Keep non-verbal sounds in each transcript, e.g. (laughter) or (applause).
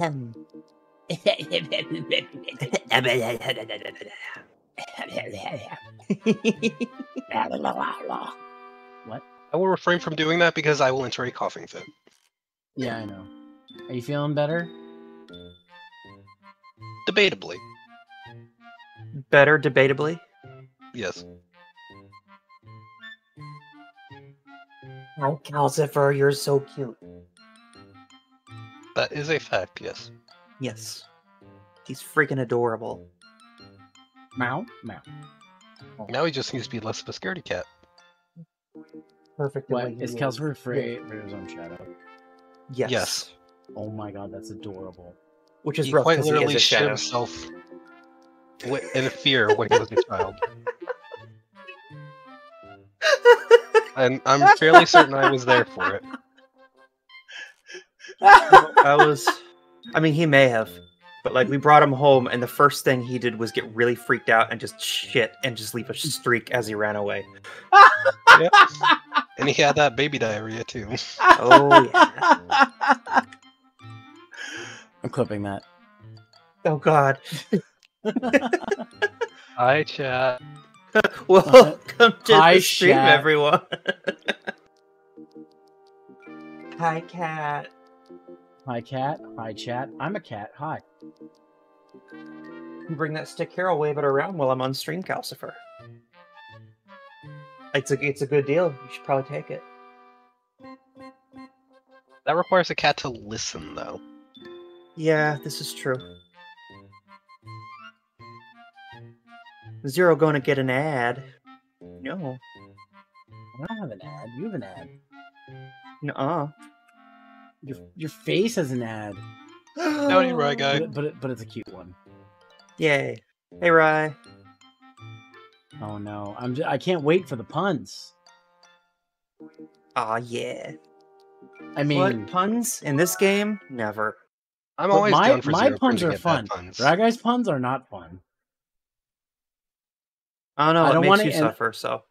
Hmm. (laughs) What? I will refrain from doing that because I will enter a coughing fit. Yeah, I know. Are you feeling better? Debatably, Better, debatably. yes. Oh, Calcifer, you're so cute. That is a fact, yes. Yes. He's freaking adorable. Meow, meow. Now he just needs to be less of a scaredy cat. Perfect. the What way he is is. Calcifer afraid of his own shadow? Yes. Yes. Oh my god, that's adorable. Which is He rough quite 'cause he literally is a shit shadow. himself in fear when he was a child. (laughs) And I'm fairly certain I was there for it. (laughs) I was. I mean, he may have, but like we brought him home, and the first thing he did was get really freaked out and just shit and just leave a streak as he ran away. Yep. And he had that baby diarrhea too. Oh yeah. I'm clipping that. Oh god. Hi, chat. (laughs) Welcome to Hi, the stream, chat. everyone. (laughs) Hi, cat. Hi, cat. Hi, chat. I'm a cat. Hi. You bring that stick here. I'll wave it around while I'm on stream, Calcifer. It's a it's a good deal. You should probably take it. That requires a cat to listen, though. Yeah, this is true. Zero going to get an ad. No. I don't have an ad. You have an ad. Nuh-uh. Your your face has an ad, Howdy, Rye guy. but, but it, but it's a cute one. Yay. Hey, Rye. Oh no, I'm j- I can't wait for the puns. Aw, yeah. I mean, what puns in this game? Never. I'm But always my- down for my zero puns are fun. Puns. Rye Guy's puns are not fun. I don't know. I don't makes wanna you end- suffer. So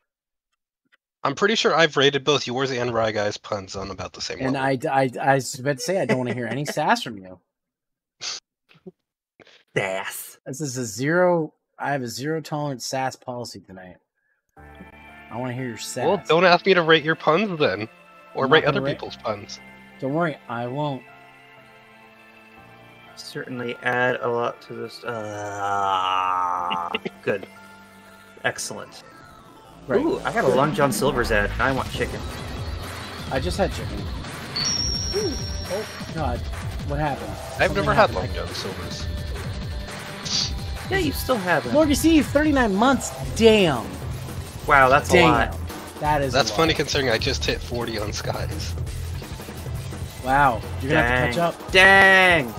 I'm pretty sure I've rated both yours and Rye Guy's puns on about the same And level. I, I, I was about to say I don't want to hear any sass from you. (laughs) Sass. This is a zero. I have a zero tolerance sass policy tonight. I want to hear your sass. Well, don't ask me to rate your puns then, or I'm rate other rate- people's puns. Don't worry, I won't. Certainly add a lot to this. Uh, (laughs) good. Excellent. Right. Ooh, I got a Long John Silver's ad. I want chicken. I just had chicken. Oh God, what happened? I've Something never had happened. Long John Silver's. Yeah, you still have them. Morgan C, 39 months. Damn. Wow, that's a Damn. lot. That is. a That's lot. funny considering I just hit 40 on Skies. Wow. You're gonna have to catch up. Dang.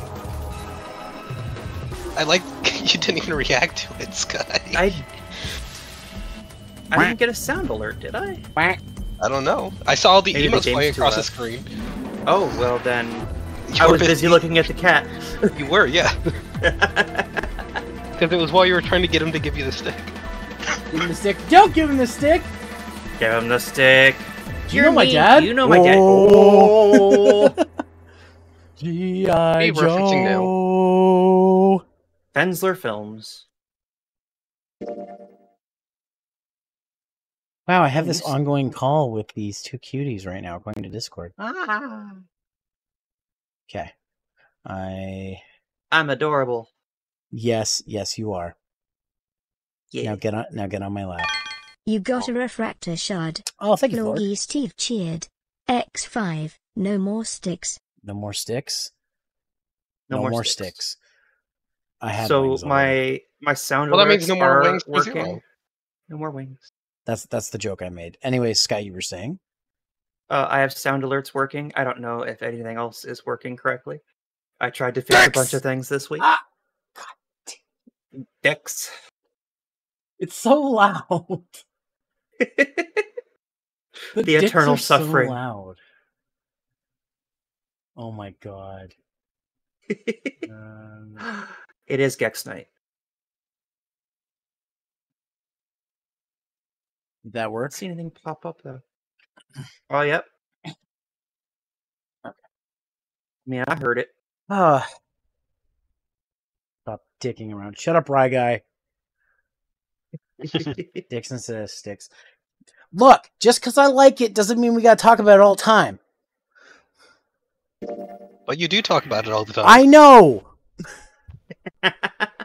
I like (laughs) you didn't even react to it, Sky. I. I didn't get a sound alert, did I? I don't know. I saw the Maybe the emotes game's playing across the screen. Oh well, then You (laughs) I was busy looking at the cat. (laughs) You were, yeah. (laughs) Because it was while you were trying to get him to give you the stick. Give him the stick. Don't give him the stick. Give him the stick. Do you know my dad? You know my dad. Oh. G.I. Hey, referencing now. Joe. Fensler Films. Wow, I have this ongoing call with these two cuties right now going to Discord. Ah. Okay. I I'm adorable. yes, yes you are. Yeah. Now get on now get on my lap. You got a refractor shard. Oh, thank you, Lord. Loggy Steve cheered. X5. No more sticks. No more sticks. No No, more more sticks. sticks. I had so wings my my sound Well, that means no more wings working. zero. No more wings. That's that's the joke I made. Anyway, Sky, you were saying? Uh, I have sound alerts working. I don't know if anything else is working correctly. I tried to fix a bunch of things this week. Ah! Dex. It's so loud. (laughs) The, The eternal are so suffering. loud. Oh my god. Um, (laughs) it is Gex Night. Did that work? Not see anything pop up though. Oh, yep. Okay. I mean, I heard it. Uh, Stop dicking around. Shut up, Rye Guy. (laughs) Dicks instead of sticks. Look, just because I like it doesn't mean we got to talk about it all the time. But you do talk about it all the time. I know. (laughs)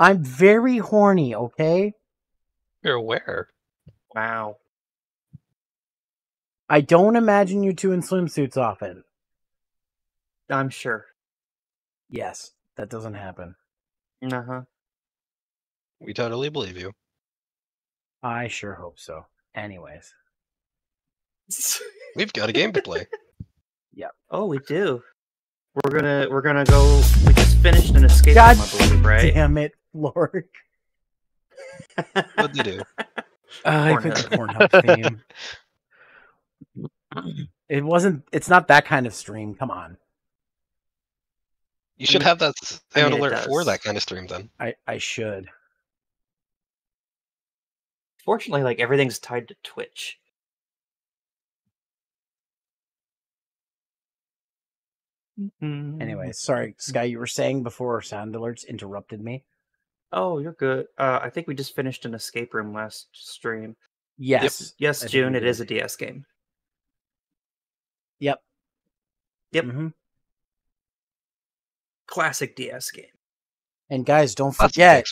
I'm very horny, okay? You're aware. wow. I don't imagine you two in swimsuits often. I'm sure. Yes, that doesn't happen. Uh huh. We totally believe you. I sure hope so. Anyways, (laughs) We've got a game to play. (laughs) Yep. oh, we do. We're gonna we're gonna go. We just finished an escape God room, I believe, right? damn it, Lord. What'd you do? (laughs) I put the Pornhub theme. (laughs) It wasn't. It's not that kind of stream. Come on. You should mean- have that I sound mean, alert for that kind of stream then. I I should. Fortunately, like everything's tied to Twitch. Mhm. Anyway, sorry, Sky. You were saying before sound alerts interrupted me. Oh, you're good. Uh, I think we just finished an escape room last stream. Yes. Yes, I June. It is a. DS game. Yep. Yep. Mhm. Classic DS game. And guys, don't forget.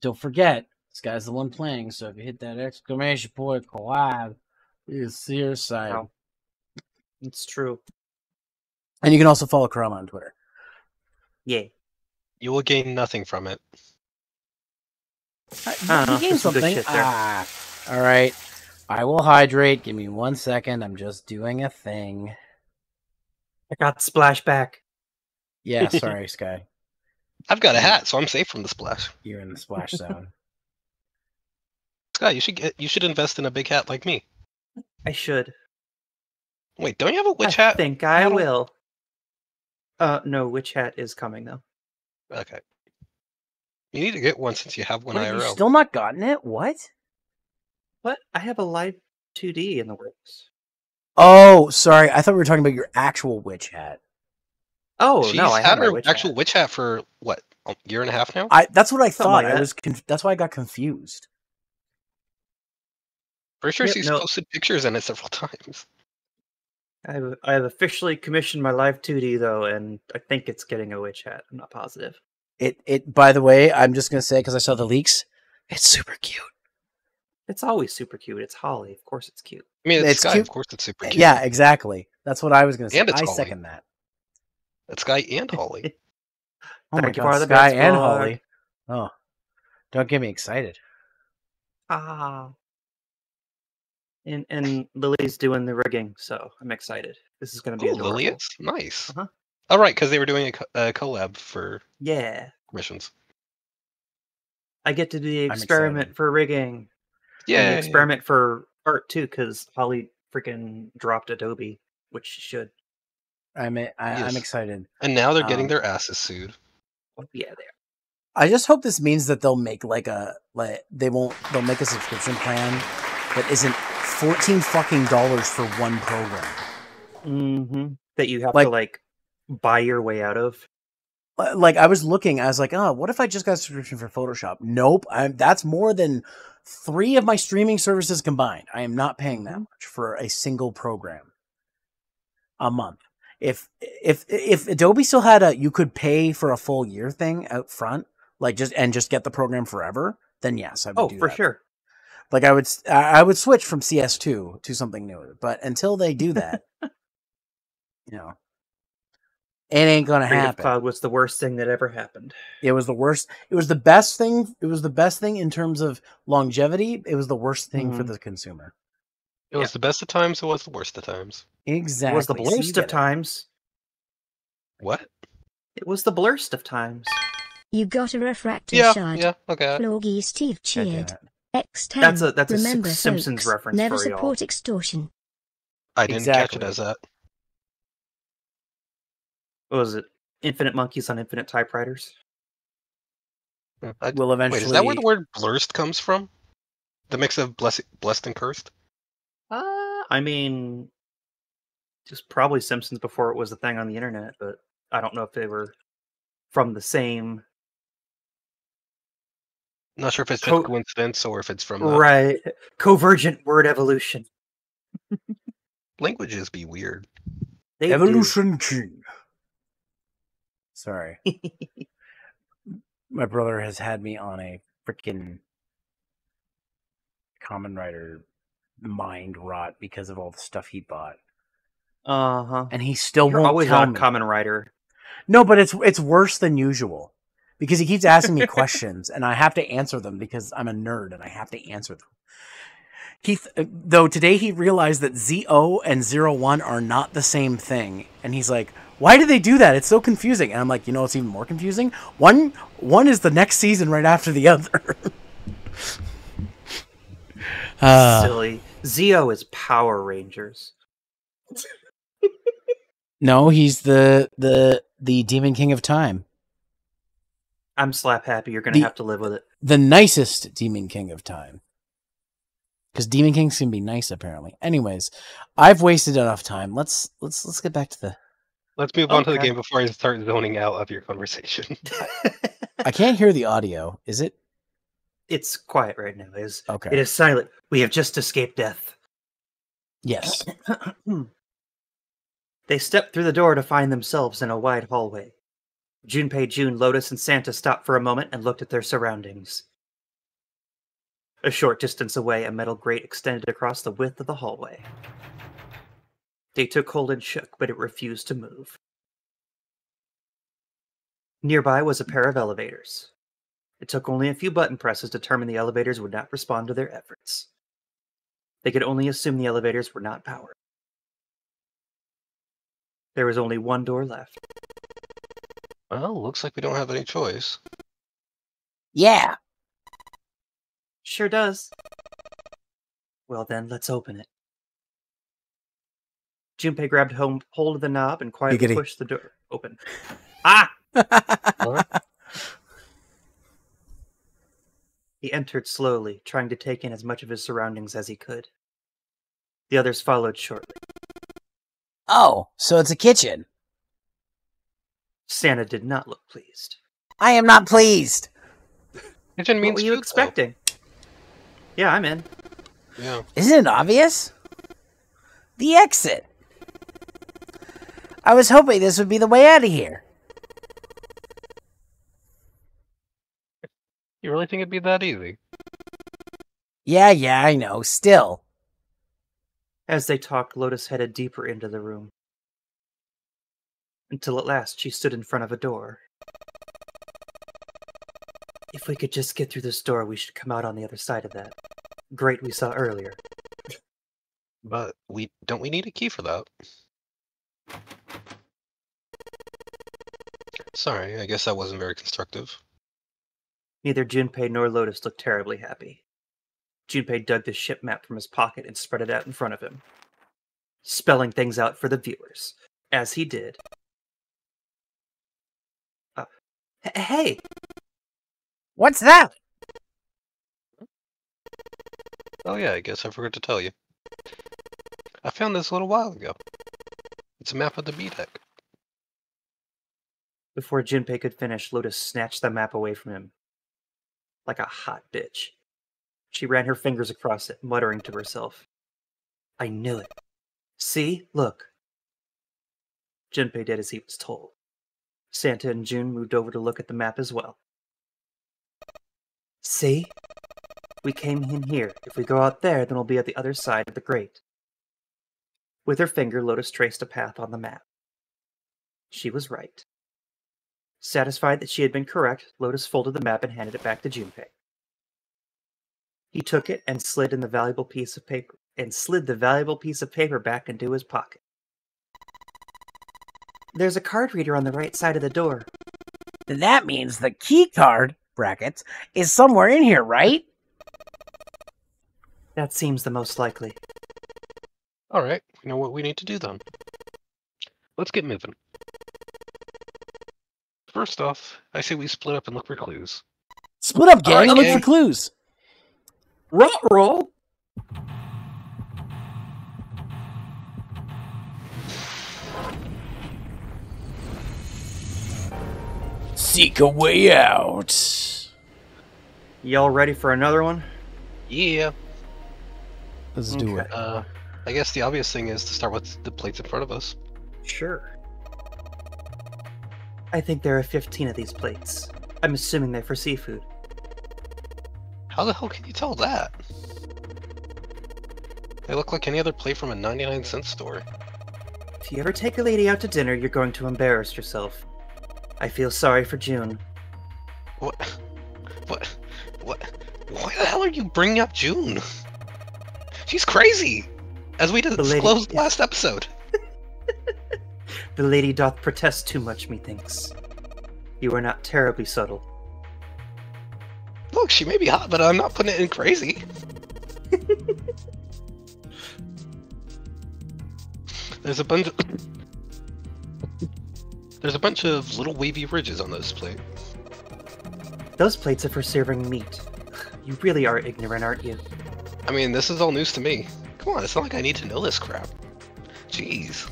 Don't forget. This guy's the one playing. So if you hit that exclamation point collab, you see your side. Wow. It's true. And you can also follow Kurama on Twitter. Yeah. You will gain nothing from it. Uh, I don't know, you gained there's some good something. Ah, all right. I will hydrate. Give me one second. I'm just doing a thing. I got splashback. Yeah, (laughs) sorry, Sky. I've got a hat, so I'm safe from the splash. You're in the splash zone. (laughs) (laughs) Sky, you should get you should invest in a big hat like me. I should. Wait, don't you have a witch I hat? I think I will. Uh, no, witch hat is coming though. Okay. You need to get one since you have one What, have you still not gotten it? What? What? I have a live 2D in the works. Oh, sorry. I thought we were talking about your actual witch hat. Oh She's no, I had have my her witch actual hat. witch hat for what a year and a half now. I that's what I Something thought. like I was conf- that's why I got confused. Pretty sure Yep, she's no. posted pictures in it several (laughs) times. I have, I have officially commissioned my live 2D though, and I think it's getting a witch hat. I'm not positive. It it by the way, I'm just gonna say because I saw the leaks, it's super cute. It's always super cute. It's Holly. Of course, it's cute. I mean, it's, It's Sky. cute. Of course, it's super cute. Yeah, exactly. That's what I was gonna say. And it's I Holly. second that. it's Sky and Holly. (laughs) Oh my Thank you god, for the Sky best and. Holly. Oh, don't get me excited. Ah. And and Lily's doing the rigging, so I'm excited. This is going to be Oh, adorable. Lily is nice. Uh-huh. All right, because they were doing a, co- a collab for Yeah, missions. I get to do the experiment for rigging. Yeah, the experiment for art too, because Holly freaking dropped Adobe, which she should. I'm I, I'm excited. and now they're getting Um, their asses sued. Oh, yeah, there. I just hope this means that they'll make like a like they won't they'll make a subscription plan that isn't fourteen fucking dollars for one program. hmm That you have Like- to like buy your way out of. Like I was looking, I was like, oh, what if I just got a subscription for Photoshop? Nope, I'm, that's more than three of my streaming services combined. I am not paying that much for a single program a month. If if if Adobe still had a you could pay for a full year thing out front, like just and just get the program forever, then yes, I would Oh, for that. sure. Like I would, s- I I would switch from CS2 to something new. But until they do that, (laughs) you know, it ain't gonna Creative happen. Cloud was the worst thing that ever happened. It was the worst. It was the best thing. It was the best thing in terms of longevity. It was the worst thing for Mhm. the consumer. It was the best of times. It was the worst of times. Exactly. It was the So you blurst get of it. times. What? It was the blurst of times. You got a refractor Yeah, shard. yeah, okay. Floggy Steve I get cheered. It. X10. That's a- that's a Remember, Simpsons folks, reference Never for y'all. support extortion. I didn't catch it as that. What was it? Infinite monkeys on infinite typewriters. I, We'll wait, eventually. is that where the word blurst comes from? The mix of blessed, blessed and cursed? Uh, I mean, Just probably Simpsons before it was a thing on the internet, but I don't know if they were from the same. Not sure if it's Co- a coincidence or if it's from uh, Right. Convergent word evolution. languages be weird. They do. Evolution King. Sorry. My brother has had me on a freaking Kamen Rider mind rot because of all the stuff he bought. Uh huh. And he still You're won't always tell on me. Kamen Rider. No, but it's it's worse than usual because he keeps asking me questions and I have to answer them because I'm a nerd and I have to answer them. He th- though today he realized that ZO and Zero One are not the same thing, and he's like, "Why do they do that? It's so confusing." And I'm like, "You know, it's even more confusing. One one is the next season right after the other." (laughs) uh, Silly. Zeo is Power Rangers. no, he's the the the Demon King of Time, I'm slap happy. You're gonna The- have to live with it. the nicest Demon King of Time. Because Demon Kings can be nice, apparently. Anyways, I've wasted enough time. Let's let's let's get back to the. Let's move on to the game before I start zoning out of your conversation. (laughs) I can't hear the audio. Is it it's quiet right now. It is, okay? it is silent. We have just escaped death. Yes. (clears throat) they stepped through the door to find themselves in a wide hallway. Junpei, June, Lotus, and Santa stopped for a moment and looked at their surroundings. A short distance away, a metal grate extended across the width of the hallway. They took hold and shook, but it refused to move. Nearby was a pair of elevators. It took only a few button presses to determine the elevators would not respond to their efforts. They could only assume the elevators were not powered. There was only one door left. Well, looks like we don't have any choice. Yeah. Sure does. Well, then, let's open it. Junpei grabbed home, hold of the knob and quietly Giggity. pushed the door open. Ah! (laughs) He entered slowly, trying to take in as much of his surroundings as he could. The others followed shortly. oh, so it's a kitchen. Santa did not look pleased. I am not pleased. Kitchen What means were you food, though. expecting? Yeah, I'm in. Yeah. Isn't it obvious? The exit. I was hoping this would be the way out of here. You really think it'd be that easy? Yeah, yeah, I know. Still. As they talked, Lotus headed deeper into the room. Until at last she stood in front of a door. If we could just get through this door, we should come out on the other side of that. Great we saw earlier. But we don't we need a key for that? Sorry, I guess that wasn't very constructive. Neither Junpei nor Lotus looked terribly happy. Junpei dug the ship map from his pocket and spread it out in front of him, spelling things out for the viewers. As he did. Uh, h- hey, What's that? Oh yeah, I guess I forgot to tell you. I found this a little while ago. It's a map of the B deck. Before Junpei could finish, Lotus snatched the map away from him. Like a hot bitch. She ran her fingers across it, muttering to herself. I knew it. See? Look. Junpei did as he was told. Santa and June moved over to look at the map as well. See? We came in here. If we go out there, then we'll be at the other side of the grate. With her finger, Lotus traced a path on the map. She was right. Satisfied that she had been correct, Lotus folded the map and handed it back to Junpei. He took it and slid in the valuable piece of paper and slid the valuable piece of paper back into his pocket. There's a card reader on the right side of the door. Then that means the key card, brackets, is somewhere in here, right? That seems the most likely. Alright, we know what we need to do then. Let's get moving. First off, I say we split up and look for clues. Split up, gang, Alright, and look gang. for clues. Roll, roll. Seek a way out. Y'all ready for another one? Yeah. Let's do it. Uh, I guess the obvious thing is to start with the plates in front of us. Sure. I think there are 15 of these plates. I'm assuming they're for seafood. How the hell can you tell that? They look like any other plate from a 99 cent store. If you ever take a lady out to dinner, you're going to embarrass yourself. I feel sorry for June. What? What? What? Why the hell are you bringing up June? She's crazy! As we lady- disclosed last episode. (laughs) The lady doth protest too much, methinks. You are not terribly subtle. Look, she may be hot, but I'm not putting it in crazy. (laughs) There's a bunch of... There's a bunch of little wavy ridges on this plate. Those plates are for serving meat. (sighs) You really are ignorant, aren't you? I mean, this is all news to me. Come on, it's not like I need to know this crap. Jeez.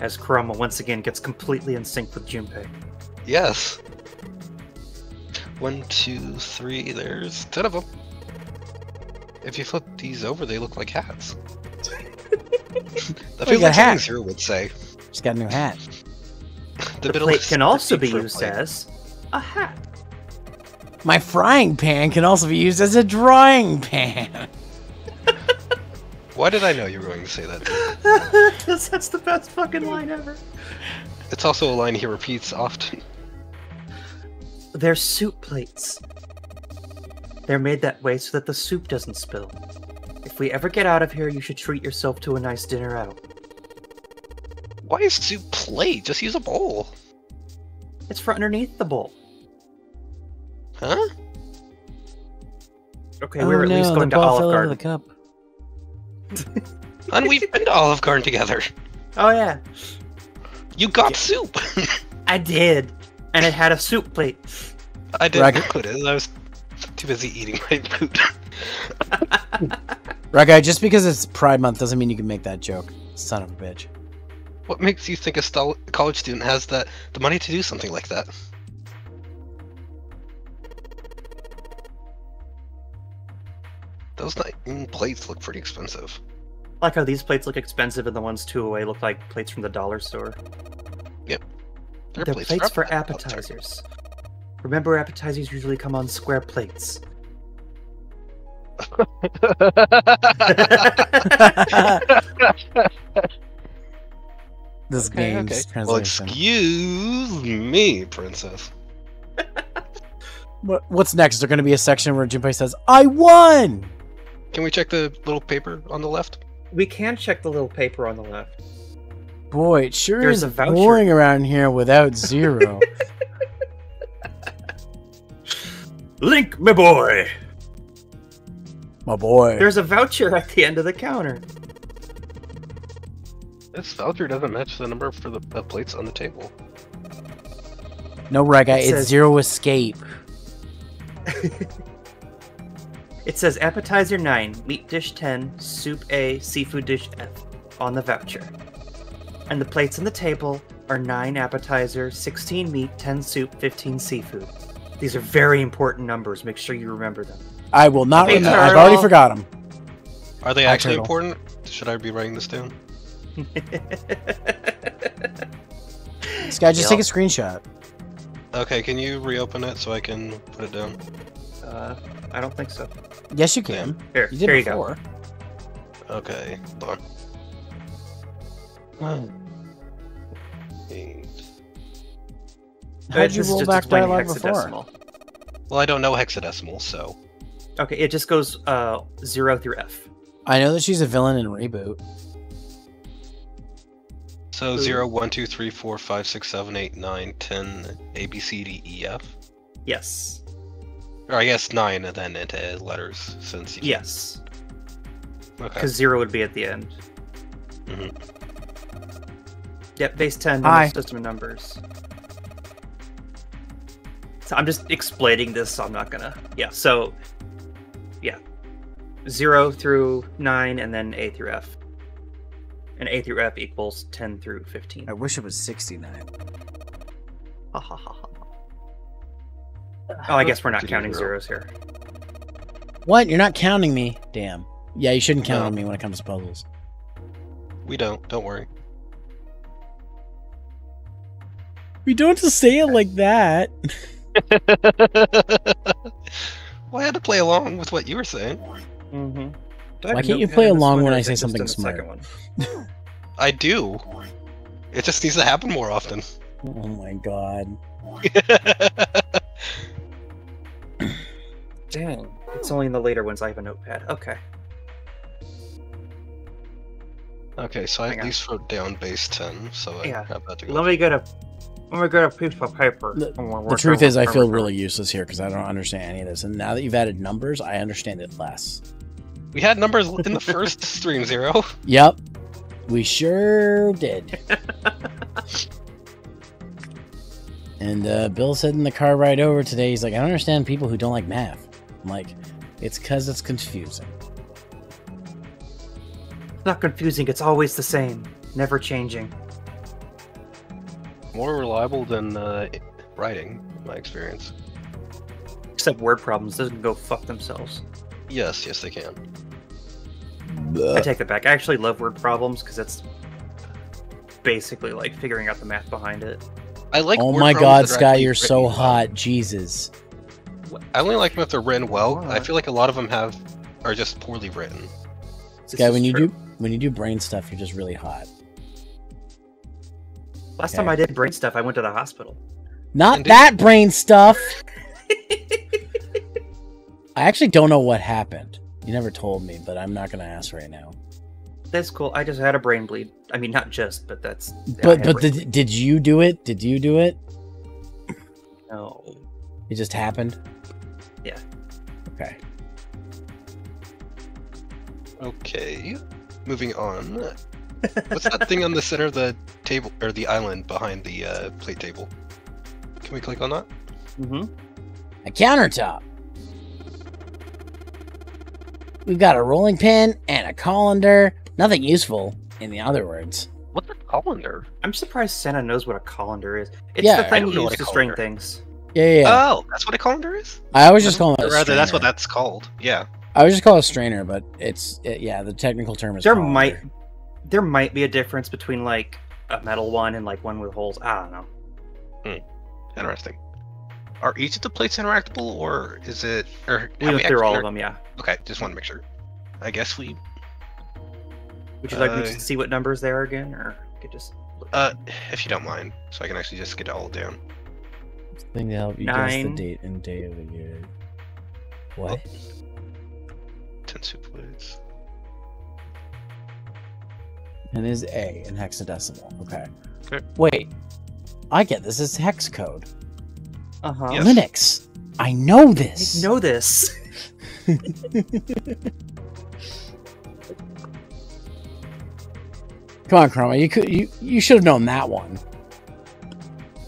As Kurama once again gets completely in sync with Junpei. Yes. One, two, three, there's ten of them. If you flip these over, they look like hats. (laughs) that you feels got like a hat. something Zero would say. Just got a new hat. The middle plate can also be used plate. as a hat. My frying pan can also be used as a drawing pan. (laughs) Why did I know you were going to say that? (laughs) Because that's the best fucking line ever. It's also a line he repeats often. They're soup plates. They're made that way so that the soup doesn't spill. If we ever get out of here, you should treat yourself to a nice dinner out. Why is soup plate? Just use a bowl. It's for underneath the bowl. Huh? Okay, we're at oh, least going to Oh, ball Olive fell Garden. the cup. And we've been to Olive Garden together. (laughs) Oh yeah, You got soup. (laughs) I did, and it had a soup plate. I didn't Ragged. include it. I was too busy eating my food. (laughs) Right, guy, just because it's Pride Month doesn't mean you can make that joke. Son of a bitch. What makes you think a stol- college student has the the money to do something like that? Those ni- plates look pretty expensive. Like how these plates look expensive, and the ones two away look like plates from the dollar store. They're They're plates, plates for app- appetizers. Remember, appetizers usually come on square plates. (laughs) (laughs) (laughs) this Okay, game's okay. Well, translation. excuse me, princess. What, what's next? Is there going to be a section where Junpei says, I won! Can we check the little paper on the left? We can check the little paper on the left. Boy, it sure There's is a voucher. boring around here without zero. (laughs) Link, my boy. My boy. There's a voucher at the end of the counter. This voucher doesn't match the number for the uh, plates on the table. no, right, guy. It It's says- zero escape. (laughs) It says appetizer 9, meat dish 10, soup A, seafood dish F on the voucher. And the plates on the table are 9 appetizer, 16 meat, 10 soup, 15 seafood. These are very important numbers. Make sure you remember them. I will not remember. I've already forgot them. Are they actually important? Should I be writing this down? This guy, just Yep. take a screenshot. Okay, can you reopen it so I can put it down? uh, I don't think so. Yes, you can. Here, You did here you before. Okay, hold on. How'd you roll back explaining dialogue before? hexadecimal. Well, I don't know hexadecimal, so Okay, it just goes uh, 0 through F. I know that she's a villain in Reboot. So Ooh. zero, one, two, three, four, five, six, seven, eight, nine, ten, A, B, C, D, E, F. Yes. Or I guess nine, and then into letters since you. Yes. Okay. Because 0 would be at the end. Mhm. Yep, base 10, Hi. system of numbers. So I'm just explaining this, so I'm not gonna. Yeah, so. Yeah. 0 through 9, and then A through F. And A through F equals 10 through 15. I wish it was 69. Ha ha ha ha. (sighs) Oh, I guess we're not counting zero. zeros here. What? You're not counting me? Damn. Yeah, you shouldn't count No. on me when it comes to puzzles. We don't. Don't worry. We don't have to say it like that. (laughs) well, I had to play along with what you were saying. Mm-hmm. Why can't you play along when I say something smart? One? I do. It just needs to happen more often. Oh my god. (laughs) Dang, it's only in the later ones I have a notepad. Okay. okay, so I Hang at on. least wrote down base 10, so I Yeah. have that to go. Let me get a. Let me get a piece of paper. The, the truth is, I feel really useless here because I don't understand any of this. And now that you've added numbers, I understand it less. We had numbers in the first (laughs) stream zero. Yep. We sure did. and uh, Bill said in the car ride over today, he's like, I don't understand people who don't like math. I'm like, it's because it's confusing. It's not confusing. It's always the same, never changing. More reliable than uh, writing, in my experience. Except word problems doesn't go fuck themselves. Yes, yes, they can. I take that back. I actually love word problems because it's basically like figuring out the math behind it. I like. oh word my god, that Sky, you're so written well. hot. Jesus. I only like them if they're written well. I feel like a lot of them have are just poorly written. This Sky, is when you true. do when you do brain stuff, you're just really hot. Last Okay. time I did brain stuff, I went to the hospital. Not Indeed. that brain stuff. (laughs) I actually don't know what happened. You never told me, but I'm not gonna ask right now. That's cool. I just had a brain bleed. I mean, not just, but that's. but but brain did, did you do it? Did you do it? no. It just happened. Yeah. Okay. Okay, moving on. What's that thing on the center of the table or the island behind the uh, plate table? Can we click on that? Mm hmm A countertop. We've got a rolling pin and a colander. Nothing useful, in the other words. What's a colander? I'm surprised Santa knows what a colander is. It's Yeah, the I thing you use to strain things. Yeah, yeah. yeah. Oh, that's what a colander is. I always just call it. A rather, that's what that's called. Yeah. I would just call it a strainer, but it's it, yeah. The technical term is. There colander. might, there might be a difference between like a metal one and like one with holes. I don't know. Hmm. Interesting. Are each of the plates interactable, or is it? Or We have went through all inter- of them. Yeah. Okay, just want to make sure. I guess we. Would you like me Uh, to see what numbers they are again, or I could just? Uh, if you don't mind, so I can actually just get it all down. thing to help you guess the Nine. date and day of the year. What? Ten soup plates. And is A in hexadecimal. Okay. Okay. Wait. I get this. It's hex code. Uh huh. Yes. Linux. I know this. I know this. (laughs) Come on, Kurama. You could. You you should have known that one.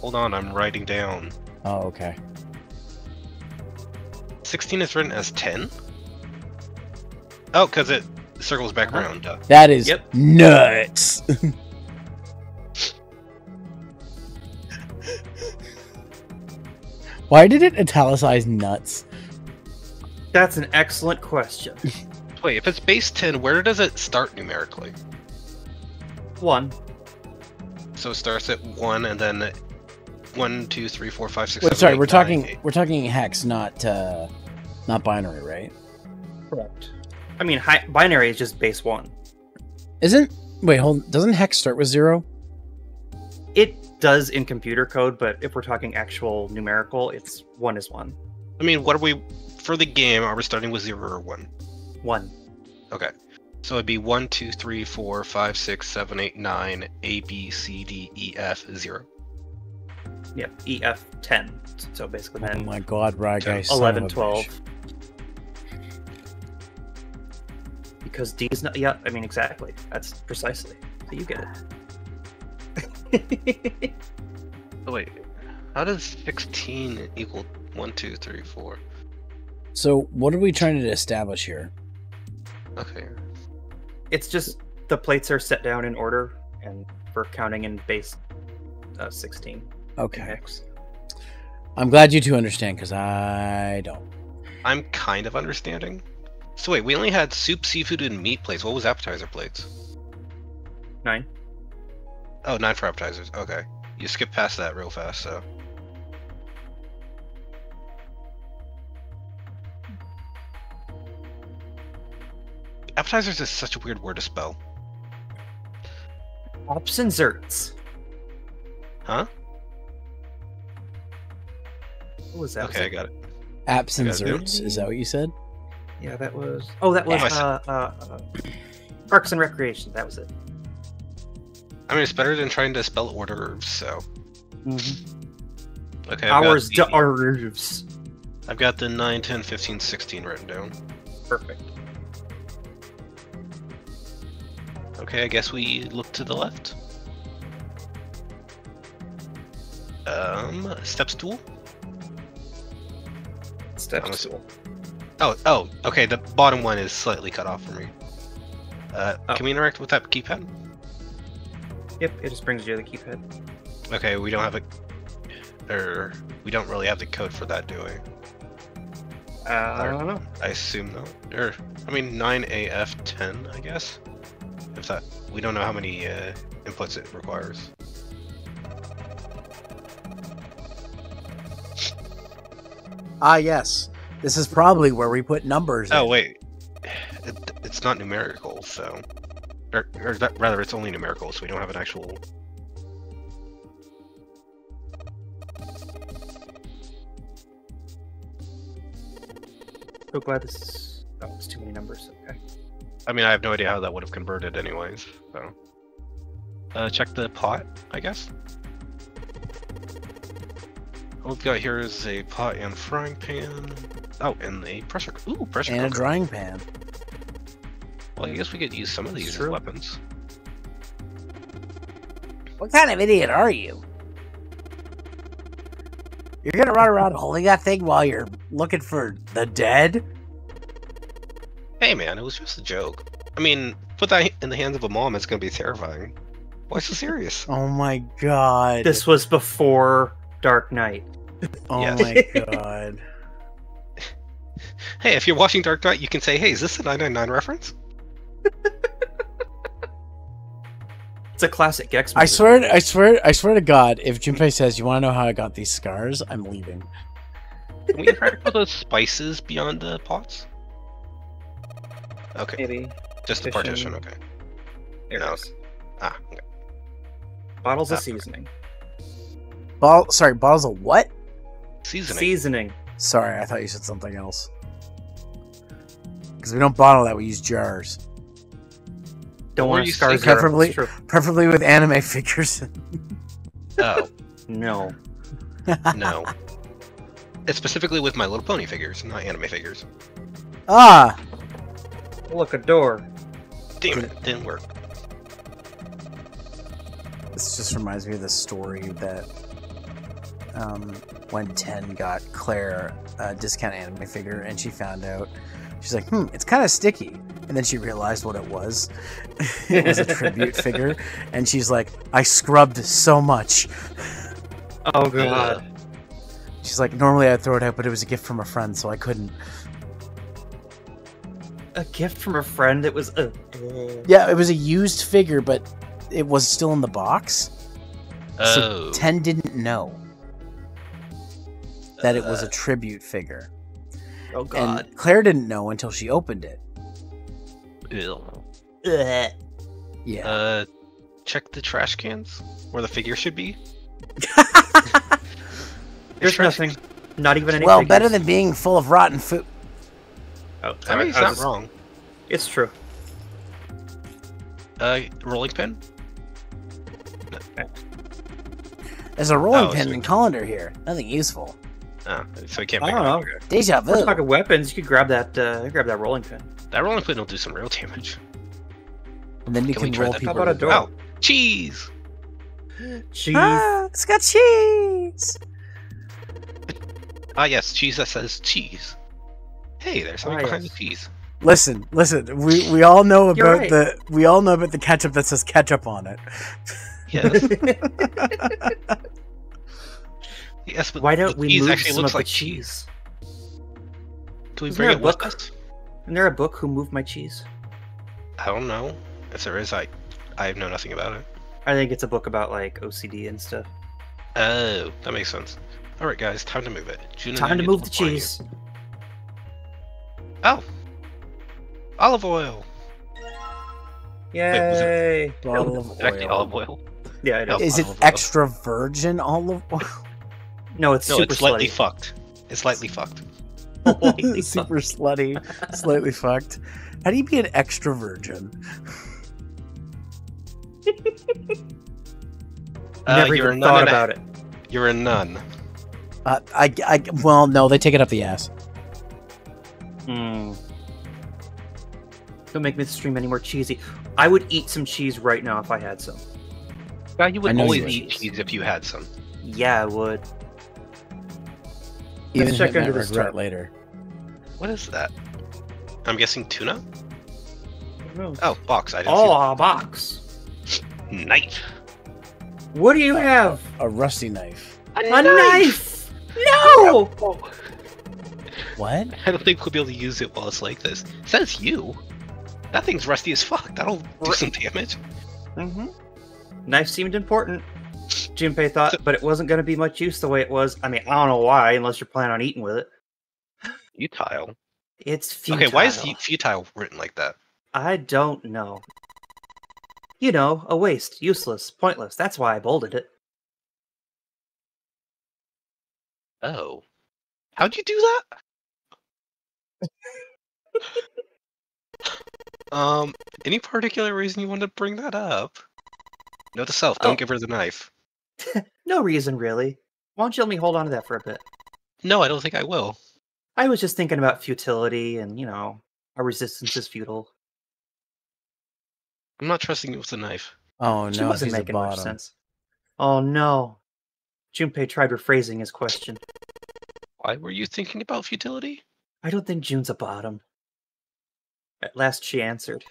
Hold on, I'm writing down. Oh, okay. 16 is written as 10? Oh, because it circles back Uh-huh. around. Uh, That is Yep. nuts. (laughs) Why did it italicize nuts? That's an excellent question. (laughs) wait, if it's base 10, where does it start numerically? One. So it starts at 1 and then 1, 2, 3, 4, 5, 6, Wait, 7, sorry, 8, we're 9, talking 8. we're talking hex, not uh, not binary, right? Correct. I mean, hi- binary is just base one. Isn't wait, hold doesn't hex start with zero? It does in computer code, but if we're talking actual numerical, it's one is one. I mean, what are we. For the game, are we starting with 0 or 1? One. Okay. So it'd be 1, 2, 3, 4, 5, 6, 7, 8, 9, A, B, C, D, E, F, 0. Yep. EF ten. So basically, Oh my god, right Ten, guys. 11, 12. Because D is not. Yeah, I mean exactly. That's precisely. So you get it. (laughs) Oh, wait. How does 16 equal 1, 2, 3, 4? So what are we trying to establish here? Okay. it's just the plates are set down in order, and for counting in base uh, sixteen Okay. hex. I'm glad you two understand because I don't. I'm kind of understanding. So wait, we only had soup, seafood, and meat plates. What was appetizer plates? Nine. Oh, nine for appetizers. Okay. You skip past that real fast, so. Appetizers is such a weird word to spell. Ops and zerts. Huh? What was that? Okay, I got it. Apps and I gotta do it. zerts. Is that what you said? Yeah, that was. Oh, that was Yeah. uh, uh, uh, Parks and Recreation. That was it. I mean, it's better than trying to spell orders, so. Mm-hmm. Okay, I've Hours the, d'oeuvres. I've got the 9, 10, 15, 16 written down. Perfect. Okay, I guess we look to the left. Um, step stool? Step I'm stool. Oh, oh, okay, the bottom one is slightly cut off for me. Uh, Oh. can we interact with that keypad? Yep, it just brings you to the keypad. Okay, we don't have a... Or, we don't really have the code for that, do we? Uh, I don't know. I assume not. Or, I mean, 9AF10, I guess? If that... We don't know how many uh, inputs it requires. Ah, yes. This is probably where we put numbers. Oh, in. wait. It, it's not numerical, so... Or, or that, rather, it's only numerical, so we don't have an actual... So glad this is. Oh, it's too many numbers. Okay. I mean, I have no idea how that would have converted anyways, so... Uh, check the pot, I guess? What we've got here is a pot and frying pan. Oh, and a pressure... Ooh, pressure And a cooker. drying pan. Well, I guess we could use some of these as weapons. What kind of idiot are you? You're gonna run around holding that thing while you're looking for the dead? Hey man, it was just a joke. I mean, put that in the hands of a mom, it's gonna be terrifying. Why so serious? (laughs) Oh my god. This was before Dark Knight. (laughs) oh Yes. my god. (laughs) Hey, if you're watching Dark Knight, you can say, hey, is this a 999 reference? It's a classic Gex. I swear, I swear, I swear to God, if Junpei says, "You want to know how I got these scars?" I'm leaving. Can we interact with those spices beyond the pots? Okay, Maybe. just the partition, okay. There No. it is. Ah, okay. Bottles of Ah. seasoning. Ball, sorry, bottles of what? Seasoning. Seasoning. Sorry, I thought you said something else. Because we don't bottle that; we use jars, Don't want to scar zero. Preferably- preferably with anime (laughs) figures. Oh, No. (laughs) no. it's specifically with My Little Pony figures, not anime figures. ah, Look, a door. Damn it, didn't work. this just reminds me of the story that um, when Ten got Claire a discount anime figure, and she found out. She's like, "Hmm, it's kind of sticky," and then she realized what it was. (laughs) it was a tribute (laughs) figure, and she's like, "I scrubbed so much." Oh god. She's like, "Normally I'd throw it out, but it was a gift from a friend, so I couldn't." A gift from a friend. It was. Uh, uh, Yeah, it was a used figure, but it was still in the box. Oh. So Ten didn't know that it was a tribute figure, oh god. and Claire didn't know until she opened it. Ew. Ugh. Yeah. Uh, check the trash cans where the figure should be. (laughs) There's trash- nothing. Not even any. well, figures. better than being full of rotten food. Oh, I mean, he's I not was- wrong. It's true. Uh, rolling pin. There's a rolling Oh, pin so- and colander here. Nothing useful. Ah, so we can't I pick don't know. Okay. Deja We're vu. talking weapons. You could grab that. Uh, grab that rolling pin. That rolling pin will do some real damage. And then you Can we can, try roll that? people. How about a to door? death. Oh, cheese! Cheese. Ah, it's got cheese. Ah, yes, cheese that says cheese. Hey, there's something Ah, behind yes. the cheese. Listen, listen. We we all know about right. the we all know about the ketchup that says ketchup on it. Yes. (laughs) (laughs) Yes, but Why don't the we cheese move actually some looks of the like cheese? Can we Isn't bring there it a with book? us? Isn't there a book who moved my cheese? I don't know. If there is, I I know nothing about it. I think it's a book about like OCD and stuff. Oh, that makes sense. All right, guys, time to move it. June Time to move the look for you. cheese. Oh, olive oil. was it- Yay! Bottle of oil. olive oil. Yeah, it No. is. Is it Olive oil. extra virgin olive oil? (laughs) No, it's No, super it's slightly slutty. fucked. It's slightly fucked. Slightly (laughs) (laughs) Super slutty, slightly fucked. How do you be an extra virgin? Uh, Never you're even thought and a- about it. You're a nun. Uh, I, I, well, no, they take it up the ass. Hmm. Don't make me stream any more cheesy. I would eat some cheese right now if I had some. Yeah, you would always you would. eat cheese if you had some. Yeah, I would. Even check hit that into this regret later. What is that? I'm guessing tuna. Oh, Oh, box. I didn't oh a box. knife. What do you have? A rusty knife. A knife! No! What? I don't think we'll be able to use it while it's like this. It says you. That thing's rusty as fuck. That'll do some damage. Mm-hmm. Knife seemed important. Junpei thought, but it wasn't going to be much use the way it was. I mean, I don't know why, unless you're planning on eating with it. Futile. It's futile. Okay, why is futile written like that? I don't know. You know, a waste, useless, pointless. That's why I bolded it. Oh. How'd you do that? (laughs) um, any particular reason you wanted to bring that up? Note to self, don't Oh. give her the knife. (laughs) No reason, really. Why don't you let me hold on to that for a bit? No, I don't think I will. I was just thinking about futility and, you know, our resistance is futile. I'm not trusting you with the knife. Oh She no, wasn't he's a making much bottom. sense. Oh no. Junpei tried rephrasing his question. Why were you thinking about futility? I don't think June's a bottom. At last she answered.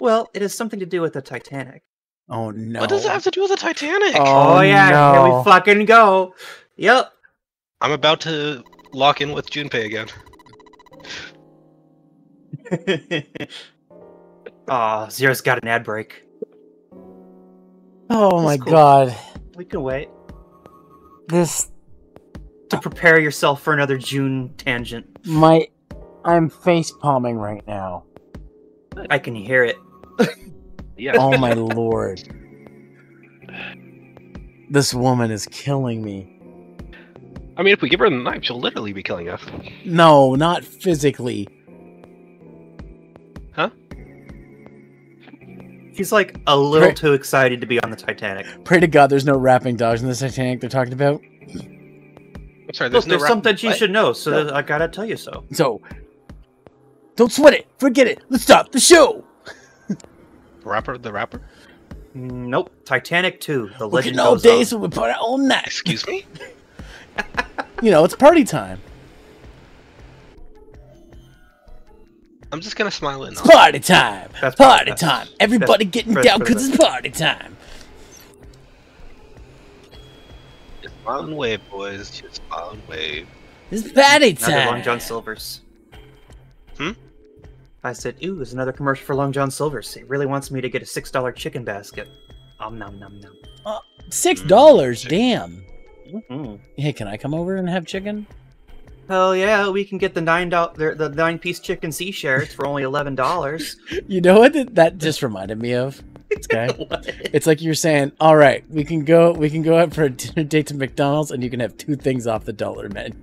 Well, it has something to do with the Titanic. Oh no. What does it have to do with the Titanic? Oh, Oh, yeah, here we fucking go. Yep. I'm about to lock in with Junpei again. (laughs) Aw, Zero's got an ad break. Oh my cool. god. We can wait This to prepare yourself for another June tangent. my I'm face palming right now. I can hear it. (laughs) Yeah. Oh my (laughs) lord. This woman is killing me. I mean, if we give her the knife, she'll literally be killing us. No, not physically. Huh? He's like a little Right. too excited to be on the Titanic. Pray to God there's no rapping dogs in the Titanic they're talking about. I'm sorry, Look, there's no there's something she should know, so No. I gotta tell you so. So don't sweat it. Forget it. Let's stop the show. Rapper, the rapper? Nope. Titanic 2, The Working Legend all Goes day, On. so we party all night. Excuse me? (laughs) You know, it's party time. I'm just gonna smile and It's party time. That's party that's- time. Everybody getting for- down because it's party time. Just smile and wave, boys. Just smile and wave. It's party time. Another Long time. John Silver's. Hmm? I said, ooh, there's another commercial for Long John Silver's. He really wants me to get a $6 chicken basket. Om nom nom nom. Six dollars. Damn. Mhm. Hey, can I come over and have chicken? Hell yeah, we can get the nine dollar the nine piece chicken sea shares for only eleven dollars. (laughs) You know what that- that just reminded me of? (laughs) This guy. It's like you're saying, all right, we can go, we can go out for a dinner date to McDonald's, and you can have two things off the dollar menu.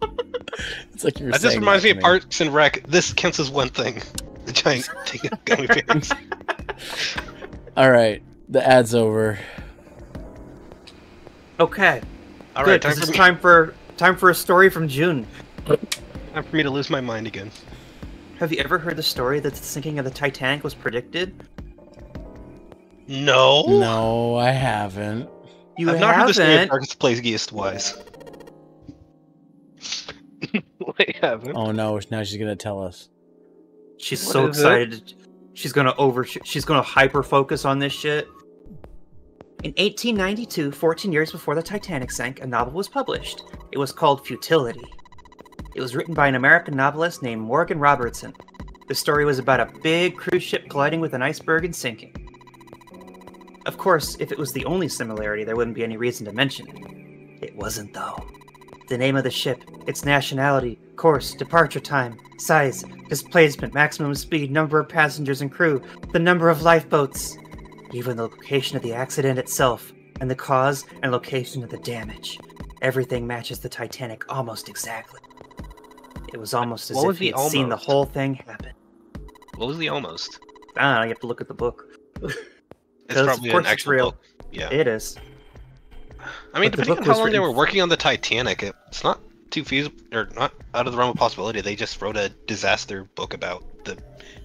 (laughs) it's like you were That saying. just reminds that me of Parks and Rec. This counts as one thing. The giant thing of gummy bears. (laughs) (laughs) All right, the ad's over. Okay, All right, good. right, for, it's me, time for time for a story from June. time for me to lose my mind again. Have you ever heard the story that the sinking of the Titanic was predicted? No. No, I haven't. You I've not heard the story of haven't. Darth Plagueis the Wise. (laughs) I haven't. Oh no, now she's gonna tell us. She's What so is it? excited. She's gonna over. She's gonna hyper focus on this shit. In 1892, 14 years before the Titanic sank, a novel was published. It was called Futility. It was written by an American novelist named Morgan Robertson. The story was about a big cruise ship colliding with an iceberg and sinking. Of course, if it was the only similarity, there wouldn't be any reason to mention it. It wasn't, though. The name of the ship, its nationality, course, departure time, size, displacement, maximum speed, number of passengers and crew, the number of lifeboats, even the location of the accident itself, and the cause and location of the damage. Everything matches the Titanic almost exactly. It was almost as What if he the had seen the whole thing happen. What was the almost? I don't know, you have to look at the book. (laughs) It's 'Cause of probably course an it's actual real. book. Yeah. It is. I mean, but depending on how was long they were working on the Titanic, it- it's not too feasible or not out of the realm of possibility. They just wrote a disaster book about the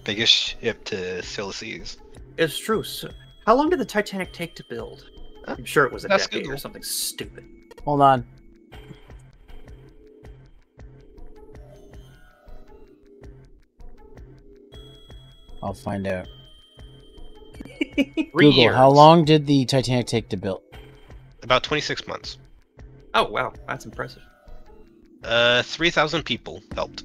biggest ship to sail the seas. It's true. So, how long did the Titanic take to build? Huh? I'm sure it was a That's decade or something stupid. Hold on. I'll find out. (laughs) Google, years. how long did the Titanic take to build? About 26 months. oh wow, that's impressive. Uh, 3,000 people helped.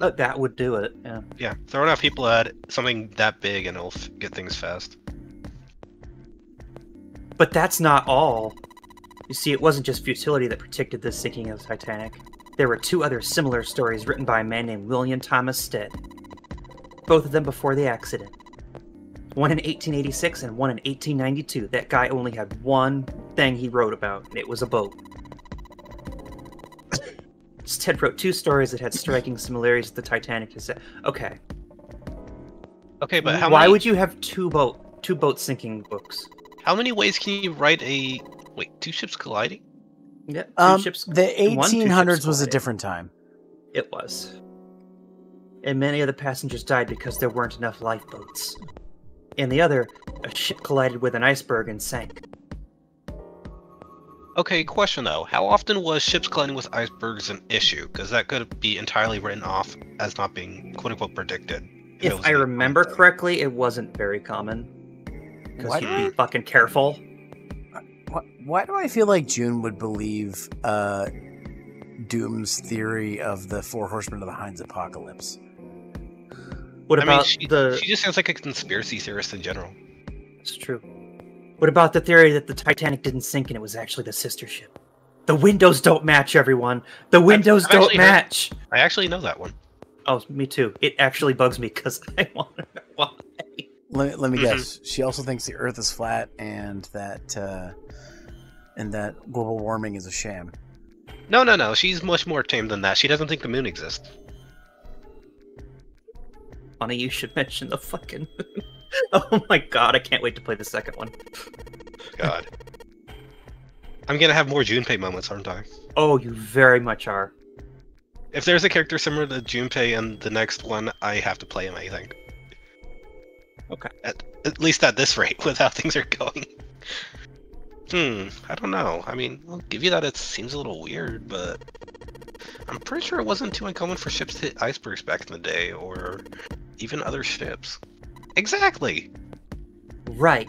Uh, that would do it. Yeah. Yeah, throw enough people at something that big and it'll f- get things fast. But that's not all. You see, it wasn't just futility that predicted the sinking of the Titanic. There were two other similar stories written by a man named William Thomas Stead. Both of them before the accident. One in 1886 and one in 1892. That guy only had one thing he wrote about, and it was a boat. (laughs) Ted wrote two stories that had striking similarities to the Titanic. He said, "Okay, Okay, but how why many, would you have two boat two boat sinking books?" how many ways can you write a wait two ships colliding? Yeah, two Um, ships. the one, ships 1800s was a different time. It was. And many of the passengers died because there weren't enough lifeboats. In the other, a ship collided with an iceberg and sank. Okay, question though. How often was ships colliding with icebergs an issue? Because that could be entirely written off as not being quote unquote predicted. it If I remember event. correctly, it wasn't very common. Because What? you'd be fucking careful. Why, why do I feel like June would believe uh, Doom's theory of the Four Horsemen of the Heinz apocalypse? What I mean, about she, the. she just sounds like a conspiracy theorist in general. It's true. What about the theory that the Titanic didn't sink and it was actually the sister ship? The windows don't match, everyone. The windows I've don't actually heard- match. I actually know that one. Oh, me too. It actually bugs me because I want to know why. Let, let me Mhm. guess. She also thinks the Earth is flat and that uh, and that global warming is a sham. No, no, no. She's much more tame than that. She doesn't think the moon exists. Funny you should mention the fucking. (laughs) oh my god, I can't wait to play the second one. God. I'm gonna have more Junpei moments, aren't I? Oh, you very much are. If there's a character similar to Junpei in the next one, I have to play him, I think. Okay. At, at least at this (laughs) rate, with how things are going. Hmm, I don't know. I mean, I'll give you that it seems a little weird, but I'm pretty sure it wasn't too uncommon for ships to hit icebergs back in the day, or even other ships. Exactly! Right.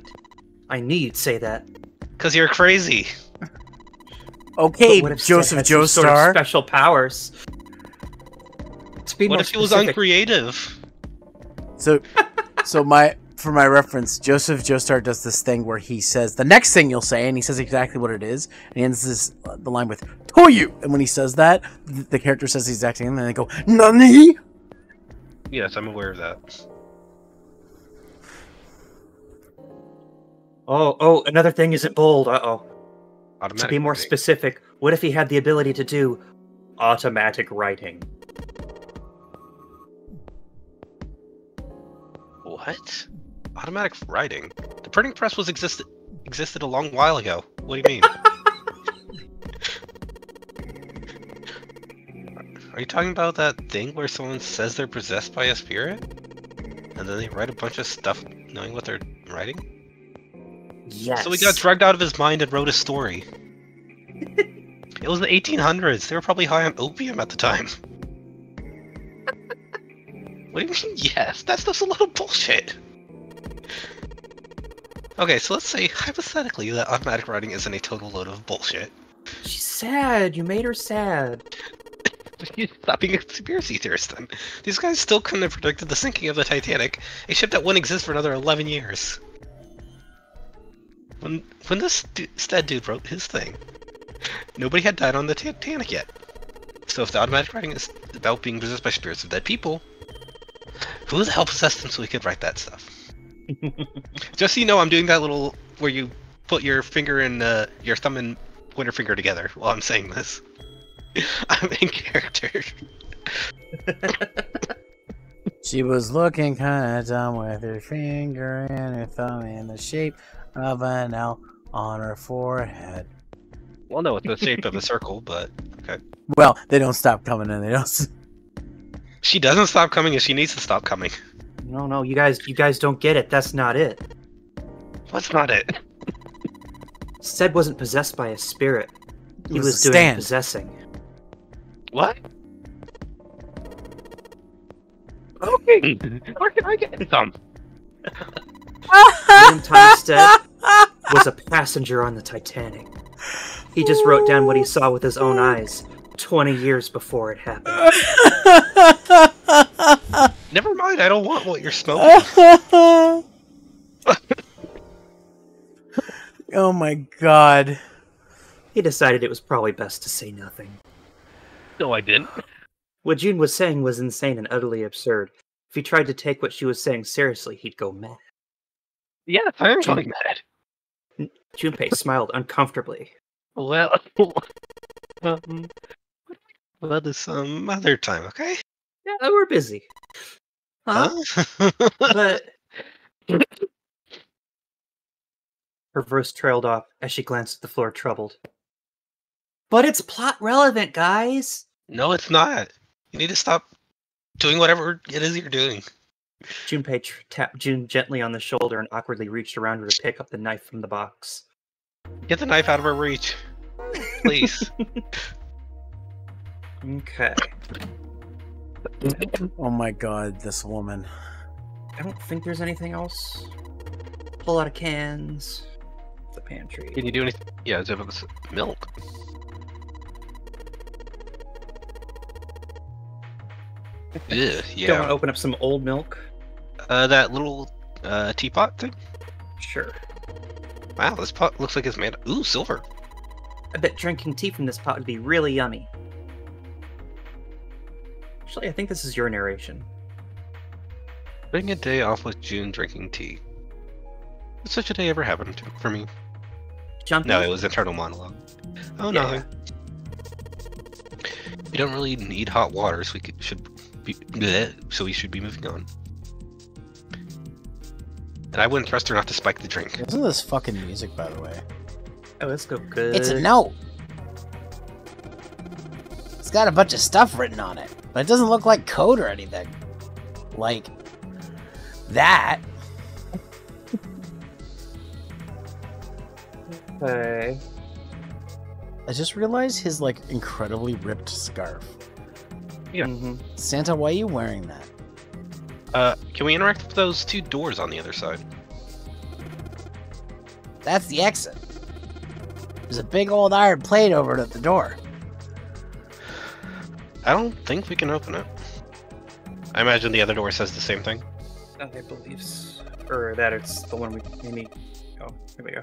I knew you'd say that. Because you're crazy. Okay, But what if Seth Joseph had some sort of Joestar. special powers. To be What more if he was uncreative? So, (laughs) so my for my reference, Joseph Joestar does this thing where he says the next thing you'll say, and he says exactly what it is, and he ends this uh, the line with "Toyu," and when he says that, th- the character says the exact thing, and they go "Nani?" Yes, I'm aware of that. Oh, oh, another thing isn't bold. Uh oh. To be more writing. specific, what if he had the ability to do automatic writing? What? Automatic writing? The printing press was existed existed a long while ago. What do you mean? (laughs) Are you talking about that thing where someone says they're possessed by a spirit? And then they write a bunch of stuff knowing what they're writing? Yes. So he got drugged out of his mind and wrote a story. (laughs) it was the 1800s. They were probably high on opium at the time. (laughs) what do you mean, yes? That stuff's a lot of bullshit. Okay, so let's say hypothetically that automatic writing isn't a total load of bullshit. She's sad. You made her sad. (laughs) Stop being a conspiracy theorist then. These guys still couldn't have predicted the sinking of the Titanic, a ship that wouldn't exist for another 11 years. When when this du- Stead dude wrote his thing, nobody had died on the Titanic yet. So if the automatic writing is about being possessed by spirits of dead people, who the hell possessed them so he could write that stuff? (laughs) Just so you know, I'm doing that little where you put your finger and uh, your thumb and pointer finger together while I'm saying this. (laughs) I'm in character. (laughs) She was looking kind of dumb with her finger and her thumb in the shape of an L on her forehead. Well, no, it's the shape of a circle, but okay. Well, they don't stop coming and they don't. she doesn't stop coming and she needs to stop coming. No, no, you guys, you guys don't get it. That's not it. That's not it. Stead wasn't possessed by a spirit. It He was was, a doing stand. possessing. What? Okay, hmm. where can I get some? William Thomas was a passenger on the Titanic. He just wrote down what he saw with his own eyes 20 years before it happened. (laughs) Never mind, I don't want what you're smoking. (laughs) oh my god. He decided it was probably best to say nothing. No, I didn't. What June was saying was insane and utterly absurd. If he tried to take what she was saying seriously, he'd go mad. Yeah, (laughs) I am going mad. Junpei smiled uncomfortably. Well, (laughs) um, well, this some other time, okay? Yeah, we're busy. Huh? Huh? (laughs) But. (clears throat) Her voice trailed off as she glanced at the floor, troubled. But it's plot relevant, guys! No, it's not. You need to stop doing whatever it is you're doing. Junpei tr- tapped June gently on the shoulder and awkwardly reached around her to pick up the knife from the box. Get the knife out of her reach, please. (laughs) Okay. Oh my god, this woman. I don't think there's anything else. Pull out of cans. The pantry. Can you do anything? Yeah, as if it was milk. Ugh, (laughs) Don't want to open up some old milk? Uh, that little uh, teapot thing. Sure. Wow, this pot looks like it's made. Ooh, silver. I bet drinking tea from this pot would be really yummy. Actually, I think this is your narration. Spending a day off with June drinking tea. Did such a day ever happen to, for me? No, it was internal monologue. Oh, Yeah. nothing. We don't really need hot water, so we could, should be. bleh, so we should be moving on. And I wouldn't trust her not to spike the drink. Listen to this fucking music, by the way. Oh, let's go good. It's a note. It's got a bunch of stuff written on it, but it doesn't look like code or anything. Like that. Okay. I just realized his like incredibly ripped scarf. Yeah. Mhm. Santa, why are you wearing that? Uh, can we interact with those two doors on the other side? That's the exit. There's a big old iron plate over it at the door. I don't think we can open it. I imagine the other door says the same thing. I believe s- Or that it's the one we maybe. Oh, here we go.